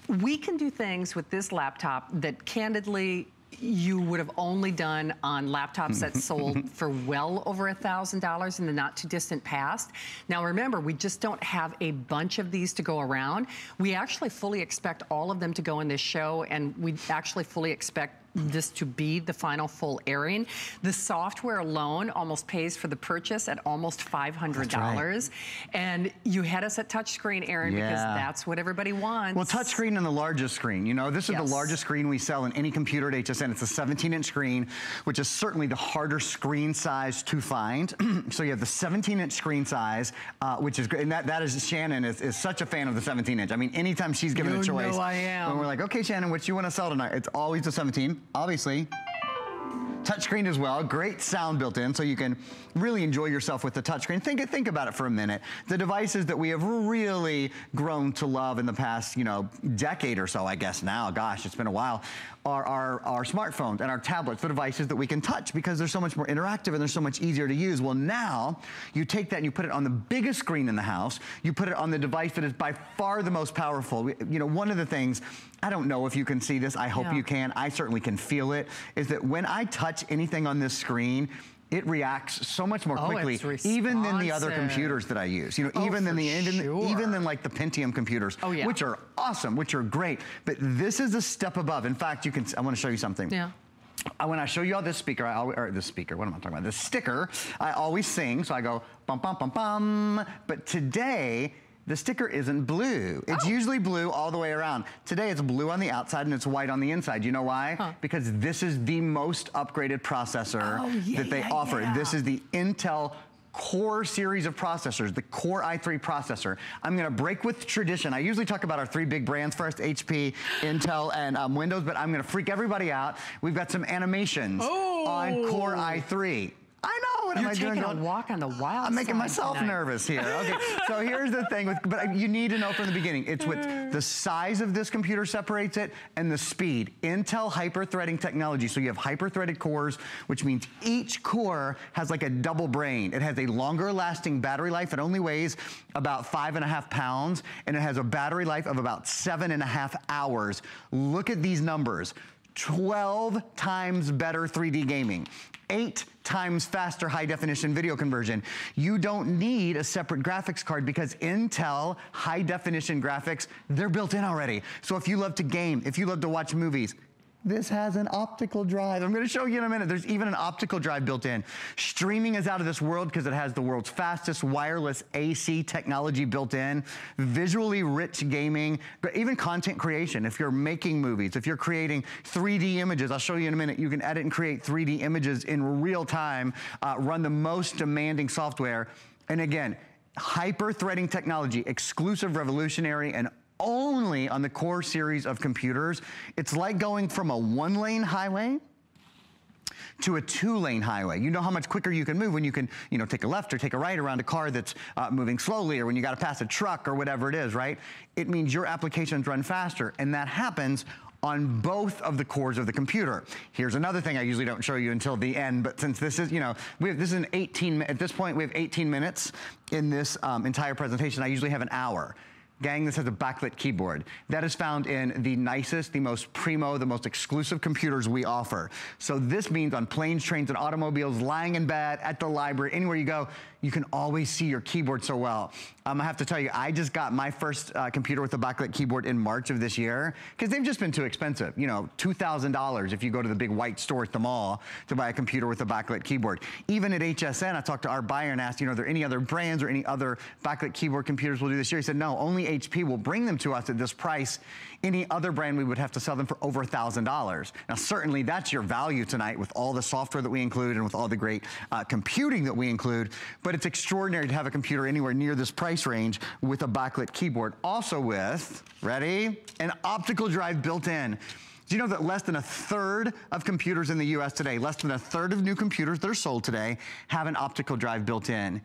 A: We can do things with this laptop that candidly you would have only done on laptops that *laughs* sold for well over a $1,000 in the not too distant past. Now remember, we just don't have a bunch of these to go around. We actually fully expect all of them to go in this show and we actually fully expect this to be the final full airing. The software alone almost pays for the purchase at almost $500. Right. And you had us at touchscreen, Aaron, yeah. because that's what everybody wants.
D: Well, touchscreen and the largest screen. You know, this is yes. the largest screen we sell in any computer at HSN. It's a 17-inch screen, which is certainly the harder screen size to find. *clears throat* so you have the 17-inch screen size, uh, which is great. And that, that is, Shannon is, is such a fan of the 17-inch. I mean, anytime she's given
A: you
D: a choice.
A: I am.
D: And we're like, okay, Shannon, what you want to sell tonight? It's always the 17 obviously. Touchscreen as well, great sound built in so you can really enjoy yourself with the touchscreen. Think, think about it for a minute. The devices that we have really grown to love in the past, you know, decade or so, I guess now, gosh, it's been a while, are our, our smartphones and our tablets, the devices that we can touch because they're so much more interactive and they're so much easier to use. Well, now you take that and you put it on the biggest screen in the house, you put it on the device that is by far the most powerful. You know, one of the things, I don't know if you can see this, I hope yeah. you can, I certainly can feel it, is that when I touch anything on this screen, it reacts so much more oh, quickly, even than the other computers that I use. You know, oh, even than the
A: sure.
D: even than like the Pentium computers,
A: oh, yeah.
D: which are awesome, which are great. But this is a step above. In fact, you can. I want to show you something.
A: Yeah.
D: Uh, when I show you all this speaker, I always, or this speaker, what am I talking about? This sticker, I always sing, so I go bum bum bum bum. But today, the sticker isn't blue. It's oh. usually blue all the way around. Today it's blue on the outside and it's white on the inside. You know why? Huh. Because this is the most upgraded processor
A: oh, yeah,
D: that they
A: yeah,
D: offer.
A: Yeah.
D: This is the Intel core series of processors, the Core i3 processor. I'm gonna break with tradition. I usually talk about our three big brands first, HP, Intel, and um, Windows, but I'm gonna freak everybody out. We've got some animations
A: oh.
D: on Core i3. I know. Oh, what
A: You're
D: am I
A: taking
D: doing?
A: a walk on the *gasps* wild
D: I'm making myself
A: tonight.
D: nervous here. Okay, so here's the thing, with, but you need to know from the beginning. It's what *laughs* the size of this computer separates it and the speed. Intel hyper-threading technology. So you have hyper-threaded cores, which means each core has like a double brain. It has a longer lasting battery life. It only weighs about five and a half pounds, and it has a battery life of about seven and a half hours. Look at these numbers. 12 times better 3D gaming, eight times faster high definition video conversion. You don't need a separate graphics card because Intel high definition graphics, they're built in already. So if you love to game, if you love to watch movies, this has an optical drive. I'm gonna show you in a minute. There's even an optical drive built in. Streaming is out of this world because it has the world's fastest wireless AC technology built in. Visually rich gaming, but even content creation. If you're making movies, if you're creating 3D images, I'll show you in a minute, you can edit and create 3D images in real time, uh, run the most demanding software. And again, hyper-threading technology, exclusive, revolutionary, and only on the core series of computers. It's like going from a one lane highway to a two-lane highway. You know how much quicker you can move when you can, you know, take a left or take a right around a car that's uh, moving slowly or when you got to pass a truck or whatever it is, right? It means your applications run faster and that happens on both of the cores of the computer. Here's another thing I usually don't show you until the end, but since this is, you know, we have, this is an 18, at this point we have 18 minutes in this um, entire presentation. I usually have an hour. Gang, this has a backlit keyboard. That is found in the nicest, the most primo, the most exclusive computers we offer. So this means on planes, trains, and automobiles, lying in bed, at the library, anywhere you go, you can always see your keyboard so well. Um, I have to tell you, I just got my first uh, computer with a backlit keyboard in March of this year because they've just been too expensive. You know, $2,000 if you go to the big white store at the mall to buy a computer with a backlit keyboard. Even at HSN, I talked to our buyer and asked, you know, are there any other brands or any other backlit keyboard computers we'll do this year? He said, no, only HP will bring them to us at this price. Any other brand, we would have to sell them for over $1,000. Now, certainly that's your value tonight with all the software that we include and with all the great uh, computing that we include. But it's extraordinary to have a computer anywhere near this price range with a backlit keyboard. Also with, ready, an optical drive built in. Do you know that less than a third of computers in the US today, less than a third of new computers that are sold today have an optical drive built in?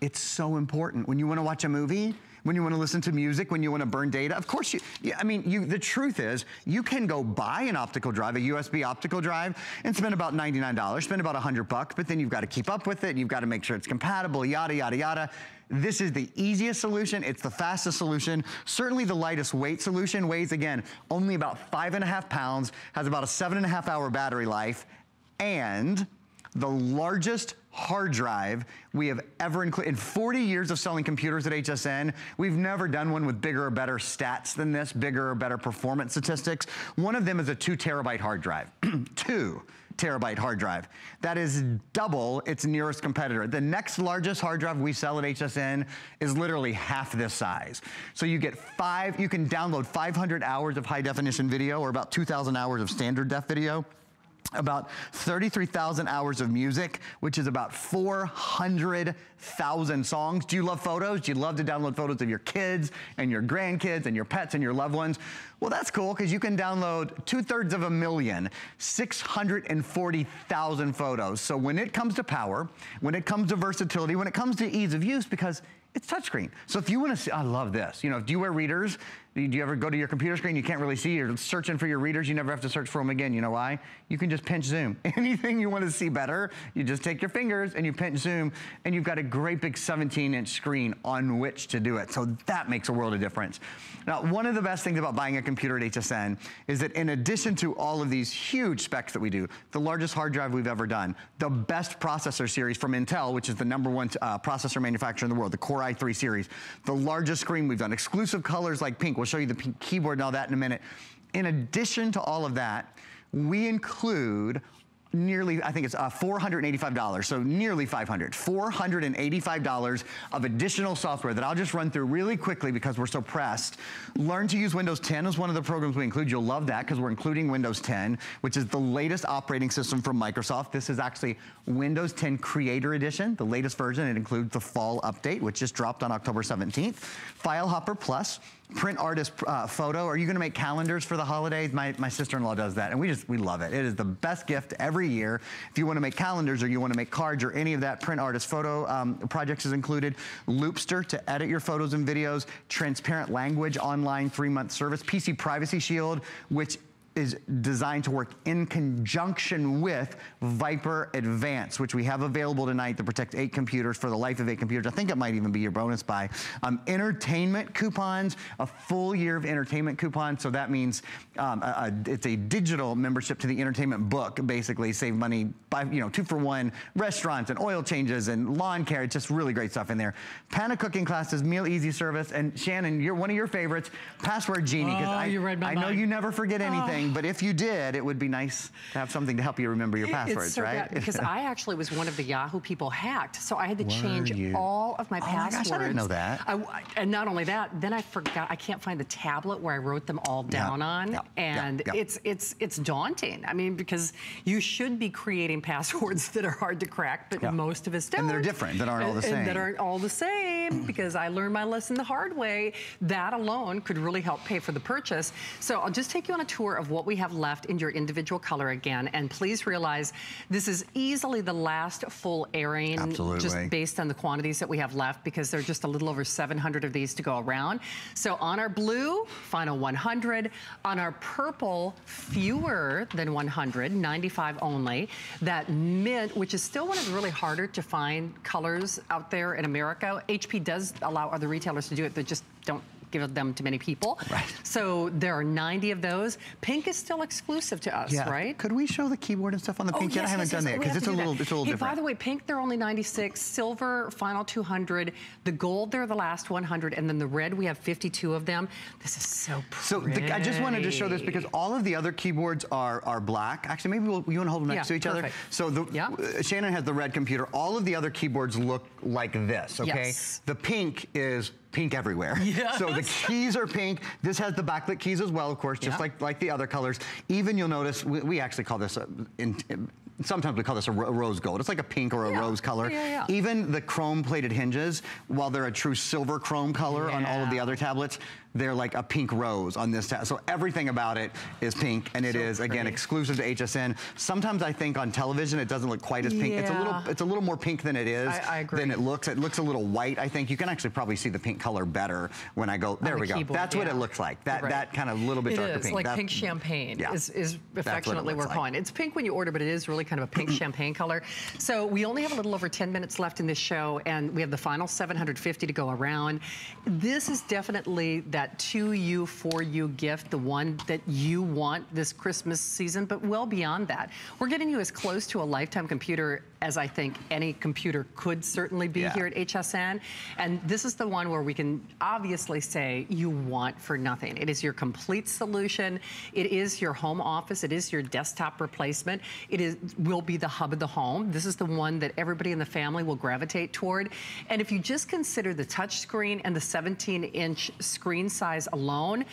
D: It's so important. When you wanna watch a movie, when you want to listen to music, when you want to burn data. Of course, you, I mean, you, the truth is, you can go buy an optical drive, a USB optical drive, and spend about $99, spend about 100 bucks, but then you've got to keep up with it, you've got to make sure it's compatible, yada, yada, yada. This is the easiest solution. It's the fastest solution. Certainly the lightest weight solution. Weighs, again, only about five and a half pounds, has about a seven and a half hour battery life, and the largest hard drive we have ever included. In 40 years of selling computers at HSN, we've never done one with bigger or better stats than this, bigger or better performance statistics. One of them is a two terabyte hard drive. *clears throat* two terabyte hard drive. That is double its nearest competitor. The next largest hard drive we sell at HSN is literally half this size. So you get five, you can download 500 hours of high definition video or about 2,000 hours of standard def video about 33,000 hours of music, which is about 400,000 songs. Do you love photos? Do you love to download photos of your kids and your grandkids and your pets and your loved ones? Well, that's cool because you can download two thirds of a million, 640,000 photos. So when it comes to power, when it comes to versatility, when it comes to ease of use, because it's touchscreen. So if you want to see, I love this. You know, if you wear readers? Do you ever go to your computer screen, you can't really see, you're searching for your readers, you never have to search for them again. You know why? You can just pinch zoom. *laughs* Anything you want to see better, you just take your fingers and you pinch zoom, and you've got a great big 17 inch screen on which to do it. So that makes a world of difference. Now, one of the best things about buying a computer at HSN is that in addition to all of these huge specs that we do, the largest hard drive we've ever done, the best processor series from Intel, which is the number one uh, processor manufacturer in the world, the Core i3 series, the largest screen we've done, exclusive colors like pink, show you the keyboard and all that in a minute. In addition to all of that, we include nearly, I think it's uh, $485, so nearly 500, $485 of additional software that I'll just run through really quickly because we're so pressed. Learn to use Windows 10 is one of the programs we include. You'll love that because we're including Windows 10, which is the latest operating system from Microsoft. This is actually Windows 10 Creator Edition, the latest version. It includes the fall update, which just dropped on October 17th. File Hopper Plus, print artist uh, photo. Are you gonna make calendars for the holidays? My, my sister-in-law does that and we just, we love it. It is the best gift every year. If you wanna make calendars or you wanna make cards or any of that print artist photo um, projects is included. Loopster to edit your photos and videos. Transparent language online three-month service. PC Privacy Shield, which is designed to work in conjunction with VIPRE Advance, which we have available tonight to protect eight computers for the life of eight computers. I think it might even be your bonus buy. Um, entertainment coupons, a full year of entertainment coupons. So that means um, a, a, it's a digital membership to the entertainment book, basically save money by, you know, two for one restaurants and oil changes and lawn care. It's just really great stuff in there. Panda cooking classes, meal easy service. And Shannon, you're one of your favorites, Password Genie.
A: Oh,
D: I,
A: you read my
D: I know you never forget anything. But if you did, it would be nice to have something to help you remember your passwords,
A: so
D: right?
A: Bad because I *laughs* actually was one of the Yahoo people hacked, so I had to change
D: you?
A: all of my
D: Oh
A: passwords.
D: gosh, I didn't know that.
A: I- and not only that, then I forgot. I can't find the tablet where I wrote them all down on,
D: yeah, yeah,
A: and
D: yeah.
A: it's it's it's daunting. I mean, because you should be creating *laughs* passwords that are hard to crack, but
D: Yeah.
A: most of us don't.
D: And they're different, that aren't all the
A: And- and that
D: same.
A: aren't all the same because I learned my lesson the hard way. That alone could really help pay for the purchase. So I'll just take you on a tour of what we have left in your individual color again. And please realize this is easily the last full airing
D: Absolutely.
A: just based on the quantities that we have left because there are just a little over 700 of these to go around. So on our blue, final 100. On our purple, fewer than 100, 95 only. That mint, which is still one of the really harder to find colors out there in America. HP does allow other retailers to do it, they just don't give them to many people.
D: Right.
A: So there are 90 of those. Pink is still exclusive to us,
D: yeah.
A: right?
D: Could we show the keyboard and stuff on the
A: Oh,
D: pink yet? I haven't
A: yes,
D: done
A: yes,
D: that because it's a little, it's a little
A: hey,
D: different.
A: By the way, pink, they're only 96. Silver, final 200. The gold, they're the last 100. And then the red, we have 52 of them. This is so
D: So
A: pretty.
D: the, I just wanted to show this because all of the other keyboards are are black. Actually, maybe we'll, you want to hold them next
A: Yeah,
D: to each other.
A: perfect.
D: So the,
A: Yeah.
D: uh, Shannon has the red computer. All of the other keyboards look like this. Okay.
A: Yes.
D: The pink is pink everywhere. *laughs*
A: Yes.
D: So the keys are pink. This has the backlit keys as well, of course, just
A: Yeah.
D: like like the other colors. Even you'll notice we, we actually call this a, in, sometimes we call this a rose gold. It's like a pink or a
A: Yeah.
D: rose color.
A: Yeah.
D: Even the chrome plated hinges, while they're a true silver chrome color on all of the other tablets, they're like a pink rose on this tab. So everything about it is pink, and it
A: So
D: is again exclusive to HSN. Sometimes I think on television it doesn't look quite as pink. It's a little,
A: Yeah.
D: it's a little more pink than it is.
A: I- I agree.
D: Than it looks. It looks a little white. I think you can actually probably see the pink color better when I go. There
A: the
D: we go.
A: keyboard,
D: That's what it looks like. That
A: Right.
D: that kind of little bit
A: It
D: darker
A: is,
D: pink.
A: like
D: That-
A: pink champagne
D: yeah.
A: is, is
D: what
A: affectionately we're calling it. It's pink when you order, but it is really kind of a pink *clears throat* champagne color. So we only have a little over 10 minutes left in this show, and we have the final 750 to go around. This is definitely that to you, for you gift, the one that you want this Christmas season, but well beyond that. We're getting you as close to a lifetime computer as I think any computer could certainly be
D: Yeah.
A: here at HSN. And this is the one where we can obviously say you want for nothing. It is your complete solution. It is your home office. It is your desktop replacement. It is will be the hub of the home. This is the one that everybody in the family will gravitate toward. And if you just consider the touch screen and the 17 inch screen size alone,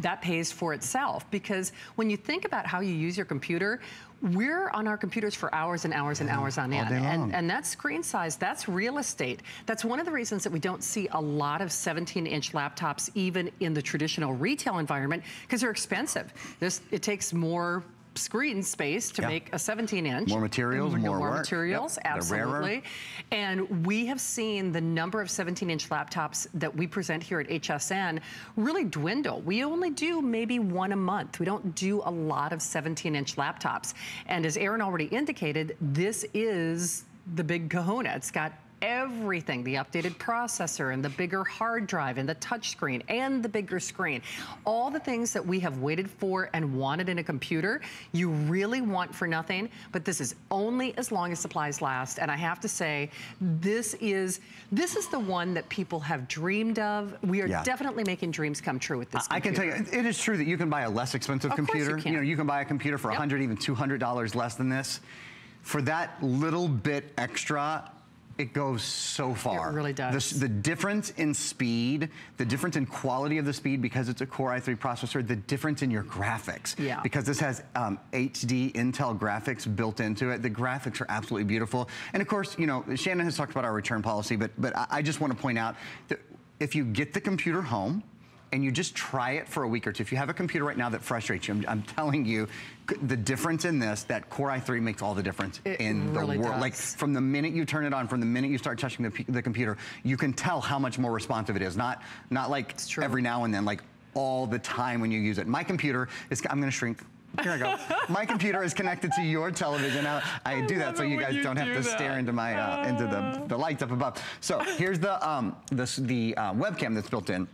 A: that pays for itself. Because when you think about how you use your computer, we're on our computers for hours and hours and hours on end. And, and that screen size, that's real estate. That's one of the reasons that we don't see a lot of 17 inch laptops even in the traditional retail environment because they're expensive. This, it takes more screen space to
D: Yeah.
A: make a 17 inch.
D: More materials, more work.
A: materials,
D: Yep.
A: Absolutely. And we have seen the number of 17 inch laptops that we present here at HSN really dwindle. We only do maybe one a month. We don't do a lot of 17 inch laptops. And as Aaron already indicated, this is the big kahuna. It's got everything the updated processor and the bigger hard drive and the touchscreen and the bigger screen all the things that we have waited for and wanted in a computer you really want for nothing but this is only as long as supplies last and i have to say this is this is the one that people have dreamed of we are
D: Yeah.
A: definitely making dreams come true with this
D: I can tell you, it is true that you can buy a less expensive
A: Of course you
D: computer.
A: can.
D: know, you can buy a computer for
A: Yep.
D: 100, even 200 dollars less than this. For that little bit extra, it goes so far.
A: It really
D: The,
A: does.
D: the difference in speed, the difference in quality of the speed because it's a Core i3 processor, the difference in your graphics.
A: Yeah.
D: Because this has um, HD Intel graphics built into it. The graphics are absolutely beautiful. And of course, you know, Shannon has talked about our return policy, but but I, I just want to point out that if you get the computer home, and you just try it for a week or two. If you have a computer right now that frustrates you, I'm, I'm telling you, the difference in this, that Core i3 makes all the difference
A: It
D: in
A: really
D: the world.
A: does.
D: Like from the minute you turn it on, from the minute you start touching the, p- the computer, you can tell how much more responsive it is. Not, not like every now and then, like all the time when you use it. My computer is, I'm gonna shrink. Here I go. My computer is connected to your television. Now, I, do that so you guys
A: you
D: don't have to
A: that.
D: stare into my uh, into the, the lights up above. So here's the um, the, the uh, webcam that's built in.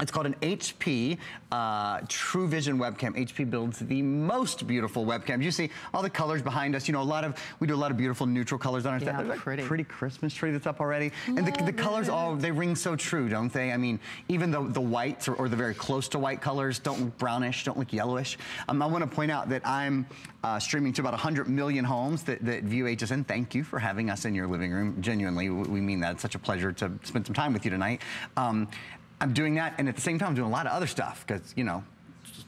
D: It's called an HP uh, True Vision webcam. HP builds the most beautiful webcams. You see all the colors behind us. You know, a lot of, we do a lot of beautiful neutral colors on our
A: yeah,
D: set. There's
A: pretty.
D: a pretty Christmas tree that's up already. Love and the, the colors all, they ring so true, don't they? I mean, even the, the whites or, or the very close to white colors don't look brownish, don't look yellowish. Um, I want to point out that I'm uh, streaming to about 100 million homes that, that view HSN. Thank you for having us in your living room. Genuinely, we mean that. It's such a pleasure to spend some time with you tonight. Um, I'm doing that, and at the same time, I'm doing a lot of other stuff because, you know,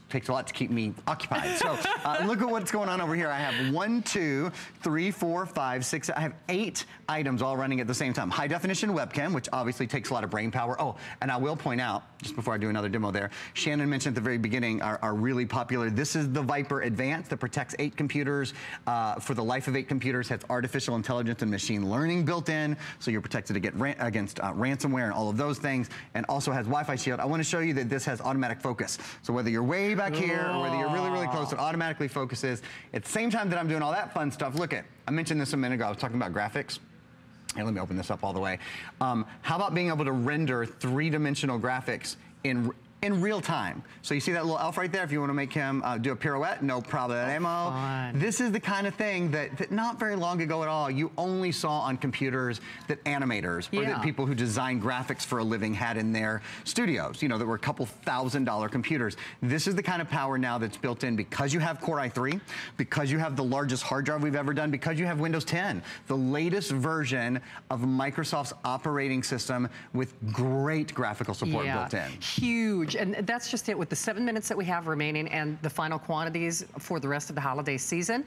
D: takes a lot to keep me occupied. So uh, *laughs* look at what's going on over here. I have one, two, three, four, five, six. I have eight items all running at the same time. High definition webcam, which obviously takes a lot of brain power. Oh, and I will point out, just before I do another demo there, Shannon mentioned at the very beginning are, are really popular. This is the VIPRE Advanced that protects eight computers uh, for the life of eight computers, has artificial intelligence and machine learning built in, so you're protected against uh, ransomware and all of those things, and also has Wi-Fi shield. I want to show you that this has automatic focus. So whether you're way back here, or whether you're really, really close, it automatically focuses. At the same time that I'm doing all that fun stuff, look at, I mentioned this a minute ago, I was talking about graphics. And let me open this up all the way. Um, how about being able to render three-dimensional graphics in in real time. So you see that little elf right there? If you want to make him uh, do a pirouette, no problemo. Oh, this is the kind of thing that, that, not very long ago at all, you only saw on computers that animators or that people who design graphics for a living had in their studios, you know, that were a couple thousand dollar computers. This is the kind of power now that's built in because you have Core i3, because you have the largest hard drive we've ever done, because you have Windows 10, the latest version of Microsoft's operating system with great graphical support
A: yeah.
D: built in.
A: Huge huge. And that's just it with the seven minutes that we have remaining and the final quantities for the rest of the holiday season.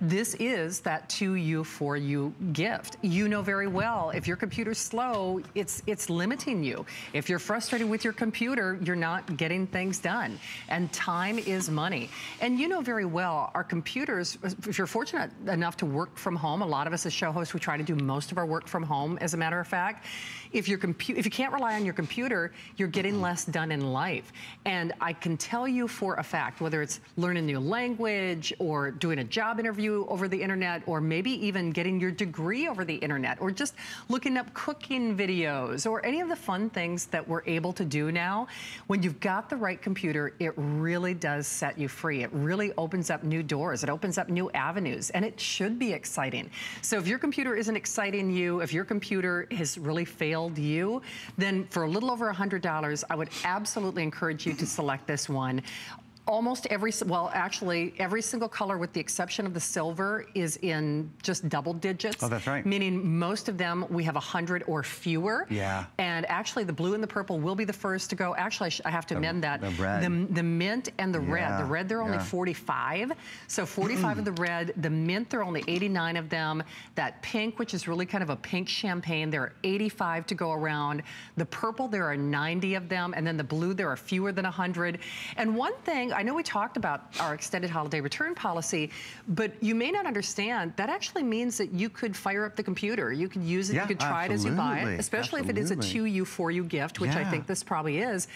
A: This is that to you for you gift. You know very well if your computer's slow, it's it's limiting you. If you're frustrated with your computer, you're not getting things done. And time is money. And you know very well our computers, if you're fortunate enough to work from home, a lot of us as show hosts, we try to do most of our work from home, as a matter of fact. If your if you can't rely on your computer, you're getting less done in life. And I can tell you for a fact, whether it's learning a new language or doing a job interview over the internet, or maybe even getting your degree over the internet, or just looking up cooking videos, or any of the fun things that we're able to do now. When you've got the right computer, it really does set you free. It really opens up new doors. It opens up new avenues, and it should be exciting. So if your computer isn't exciting you, if your computer has really failed you, then for a little over $100, I would absolutely encourage you to select this one almost every, well, actually, every single color with the exception of the silver is in just double digits.
D: Oh, that's right.
A: Meaning most of them, we have 100 or fewer.
D: Yeah.
A: And actually, the blue and the purple will be the first to go. Actually, I, I have to the, amend that.
D: The red.
A: The, the mint and the
D: yeah.
A: red. The red, there are only yeah. 45. So 45 of the red. The mint, there are only 89 of them. That pink, which is really kind of a pink champagne, there are 85 to go around. The purple, there are 90 of them. And then the blue, there are fewer than 100. And one thing, I know we talked about our extended holiday return policy, but you may not understand that actually means that you could fire up the computer. You could use it,
D: yeah,
A: you could try
D: absolutely.
A: it as you buy it, especially
D: absolutely.
A: if it is a to you, for you gift, which
D: yeah.
A: I think this probably is.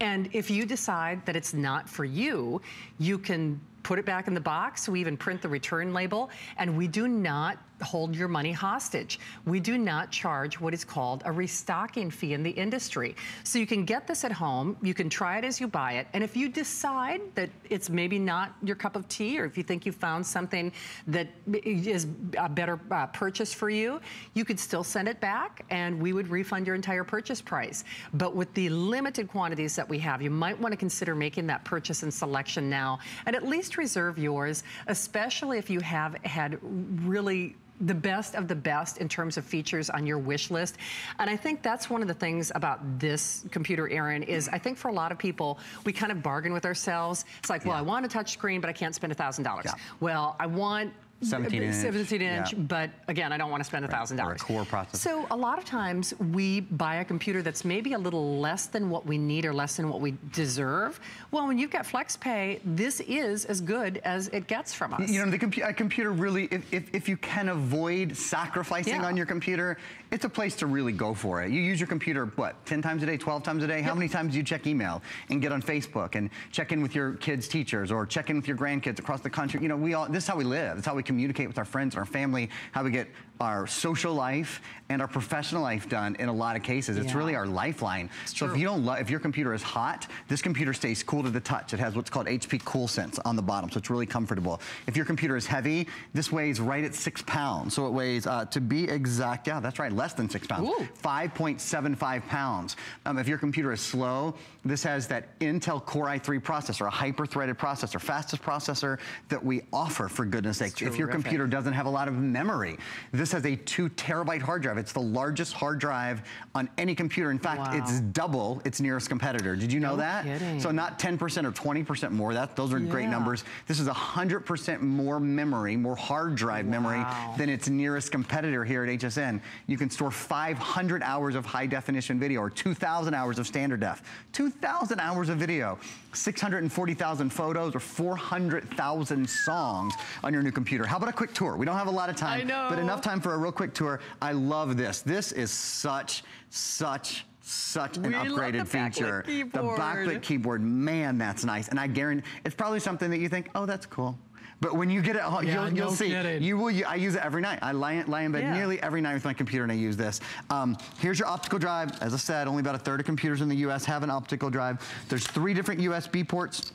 A: And if you decide that it's not for you, you can put it back in the box. We even print the return label, and we do not hold your money hostage. We do not charge what is called a restocking fee in the industry. So you can get this at home, you can try it as you buy it, and if you decide that it's maybe not your cup of tea, or if you think you found something that is a better uh, purchase for you, you could still send it back and we would refund your entire purchase price. But with the limited quantities that we have, you might want to consider making that purchase and selection now and at least reserve yours, especially if you have had really the best of the best in terms of features on your wish list. And I think that's one of the things about this computer, Aaron, is I think for a lot of people, we kind of bargain with ourselves. It's like, well, yeah. I want a touchscreen, but I can't spend $1,000. Yeah. Well, I want
D: 17 inch.
A: 17 inch, yeah. but again, I don't want to spend $1,000.
D: Right. A core processor.
A: So a lot of times we buy a computer that's maybe a little less than what we need or less than what we deserve. Well, when you've got FlexPay, this is as good as it gets from us.
D: You know, the compu computer really, if, if, if, you can avoid sacrificing
A: yeah.
D: on your computer, it's a place to really go for it. You use your computer, what, 10 times a day, 12 times a day? Yep. How many times do you check email and get on Facebook and check in with your kids' teachers or check in with your grandkids across the country? You know, we all, this is how we live. It's how we communicate with our friends and our family, how we get our social life and our professional life done in a lot of cases. It's yeah. really our lifeline. It's so true. if you don't love, if your computer is hot, this computer stays cool to the touch. It has what's called HP Cool Sense on the bottom, so it's really comfortable. If your computer is heavy, this weighs right at six pounds. So it weighs, uh, to be exact, yeah, that's right, less than six pounds. 5.75 pounds. Um, if your computer is slow, this has that Intel Core i3 processor, a hyper-threaded processor, fastest processor that we offer, for goodness sake. If your computer doesn't have a lot of memory, this has a two terabyte hard drive. It's the largest hard drive on any computer. In fact, wow. it's double its nearest competitor. Did you know
A: no
D: that?
A: Kidding.
D: So not 10% or 20% more. That Those are yeah. great numbers. This is 100% more memory, more hard drive wow. memory than its nearest competitor here at HSN. You can store 500 hours of high definition video or 2,000 hours of standard def. 2,000 hours of video, 640,000 photos or 400,000 songs on your new computer. How about a quick tour? We don't have a lot of time, but enough time for a real quick tour. I love this. This is such, such, such an
A: we
D: upgraded
A: the
D: feature.
A: The
D: backlit keyboard, man, that's nice. And I guarantee, it's probably something that you think, oh, that's cool. But when you get it, yeah, you'll, you'll no see. Kidding. You will. I use it every night. I lie, lie in bed yeah. nearly every night with my computer, and I use this. Um, here's your optical drive. As I said, only about a third of computers in the U.S. have an optical drive. There's three different USB ports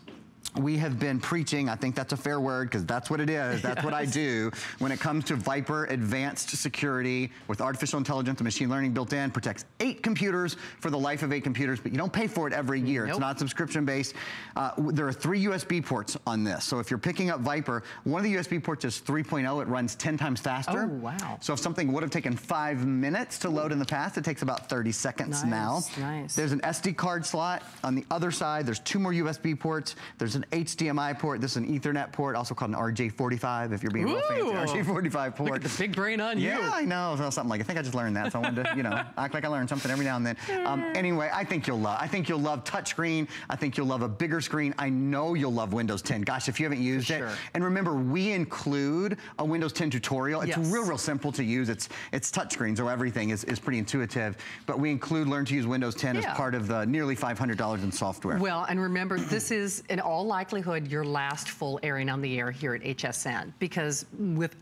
D: we have been preaching, I think that's a fair word because that's what it is, that's yes. what I *laughs* do. When it comes to VIPRE Advanced Security with artificial intelligence and machine learning built in, protects eight computers for the life of eight computers, but you don't pay for it every year. Nope. It's not subscription based. Uh, there are three USB ports on this. So if you're picking up VIPRE, one of the USB ports is 3.0, it runs 10 times faster.
A: Oh, wow.
D: So if something would have taken five minutes to load in the past, it takes about 30 seconds
A: nice,
D: now.
A: Nice.
D: There's an SD card slot. On the other side, there's two more USB ports. There's an HDMI port. This is an Ethernet port, also called an RJ45 if you're being Ooh, real fancy. RJ45 port. Look
A: at the big brain on you.
D: Yeah, I know. So something like, I think I just learned that. So I wanted to, you know, *laughs* act like I learned something every now and then. Um, anyway, I think you'll love, I think you'll love touchscreen. I think you'll love a bigger screen. I know you'll love Windows 10. Gosh, if you haven't used
A: For
D: it.
A: Sure.
D: And remember, we include a Windows 10 tutorial. It's
A: yes.
D: real, real simple to use. It's it's touchscreen, so everything is, is pretty intuitive. But we include Learn to Use Windows 10 yeah. as part of the nearly $500 in software.
A: Well, and remember, this is in all likelihood your last full airing on the air here at HSN because with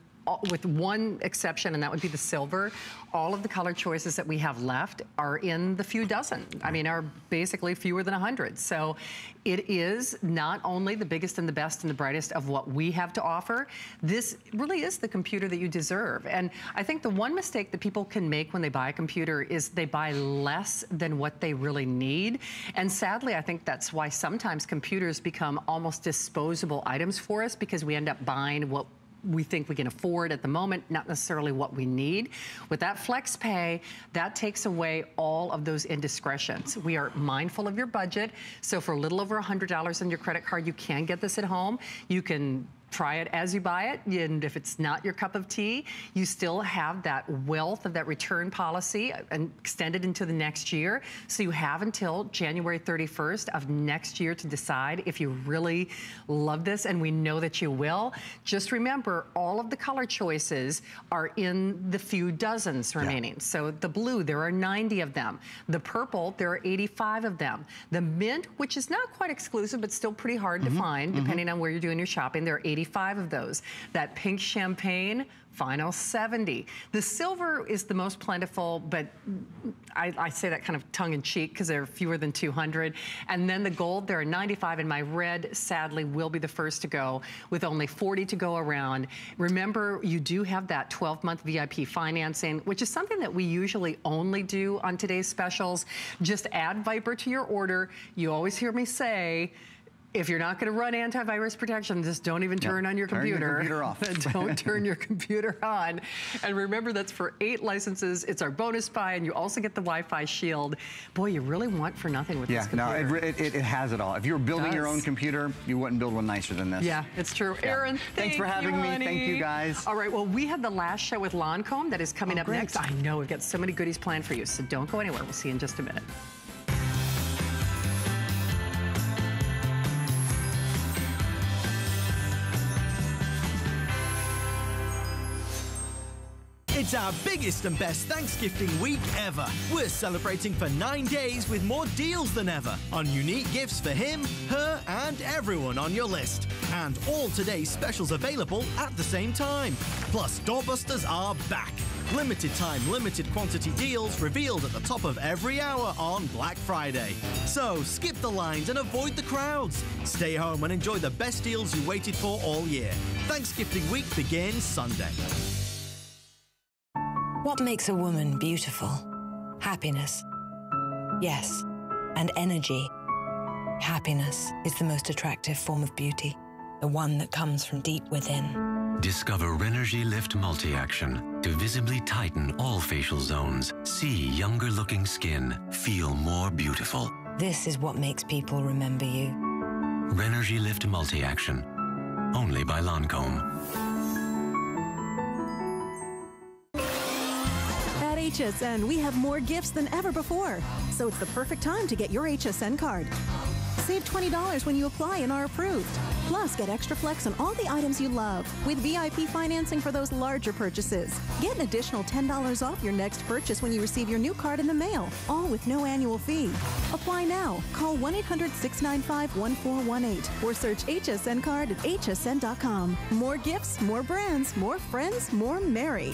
A: with one exception, and that would be the silver, all of the color choices that we have left are in the few dozen. I mean, are basically fewer than 100. So it is not only the biggest and the best and the brightest of what we have to offer, this really is the computer that you deserve. And I think the one mistake that people can make when they buy a computer is they buy less than what they really need. And sadly, I think that's why sometimes computers become almost disposable items for us because we end up buying what we think we can afford at the moment, not necessarily what we need. With that flex pay, that takes away all of those indiscretions. We are mindful of your budget. So for a little over $100 on your credit card, you can get this at home. You can try it as you buy it. And if it's not your cup of tea, you still have that wealth of that return policy and extended into the next year. So you have until January 31st of next year to decide if you really love this. And we know that you will. Just remember, all of the color choices are in the few dozens remaining. Yeah. So the blue, there are 90 of them. The purple, there are 85 of them. The mint, which is not quite exclusive, but still pretty hard mm -hmm. to mm-hmm. find, mm -hmm. depending on where you're doing your shopping, there are 80 85 of those. That pink champagne, final 70. The silver is the most plentiful, but I, I say that kind of tongue in cheek because there are fewer than 200. And then the gold, there are 95, and my red, sadly, will be the first to go with only 40 to go around. Remember, you do have that 12-month VIP financing, which is something that we usually only do on today's specials. Just add VIPRE to your order. You always hear me say, if you're not going to run antivirus protection, just don't even turn on your
D: turn
A: computer.
D: Your computer off. *laughs*
A: don't turn your computer on. And remember, that's for eight licenses. It's our bonus buy, and you also get the Wi-Fi shield. Boy, you really want for nothing with
D: yeah,
A: this computer.
D: Yeah, no, it, it, it, has it all. If you were building your own computer, you wouldn't build one nicer than this.
A: Yeah, it's true. Yeah. Aaron,
D: thank thanks for having
A: you,
D: me. Thank you, guys.
A: All right, well, we have the last show with Lancome that is coming
D: oh,
A: up
D: great.
A: next. I know we've got so many goodies planned for you, so don't go anywhere. We'll see you in just a minute.
E: It's our biggest and best Thanksgiving week ever. We're celebrating for nine days with more deals than ever on unique gifts for him, her, and everyone on your list. And all today's specials available at the same time. Plus, doorbusters are back. Limited time, limited quantity deals revealed at the top of every hour on Black Friday. So skip the lines and avoid the crowds. Stay home and enjoy the best deals you waited for all year. Thanksgiving week begins Sunday.
F: What makes a woman beautiful? Happiness. Yes, and energy. Happiness is the most attractive form of beauty, the one that comes from deep within.
G: Discover Rénergie Lift Multi-Action to visibly tighten all facial zones, see younger looking skin, feel more beautiful.
F: This is what makes people remember you.
G: Rénergie Lift Multi-Action, only by Lancome.
H: HSN, we have more gifts than ever before, so it's the perfect time to get your HSN card. Save $20 when you apply and are approved. Plus, get extra flex on all the items you love with VIP financing for those larger purchases. Get an additional $10 off your next purchase when you receive your new card in the mail, all with no annual fee. Apply now. Call 1 800 695 1418 or search HSN card at hsn.com. More gifts, more brands, more friends, more merry.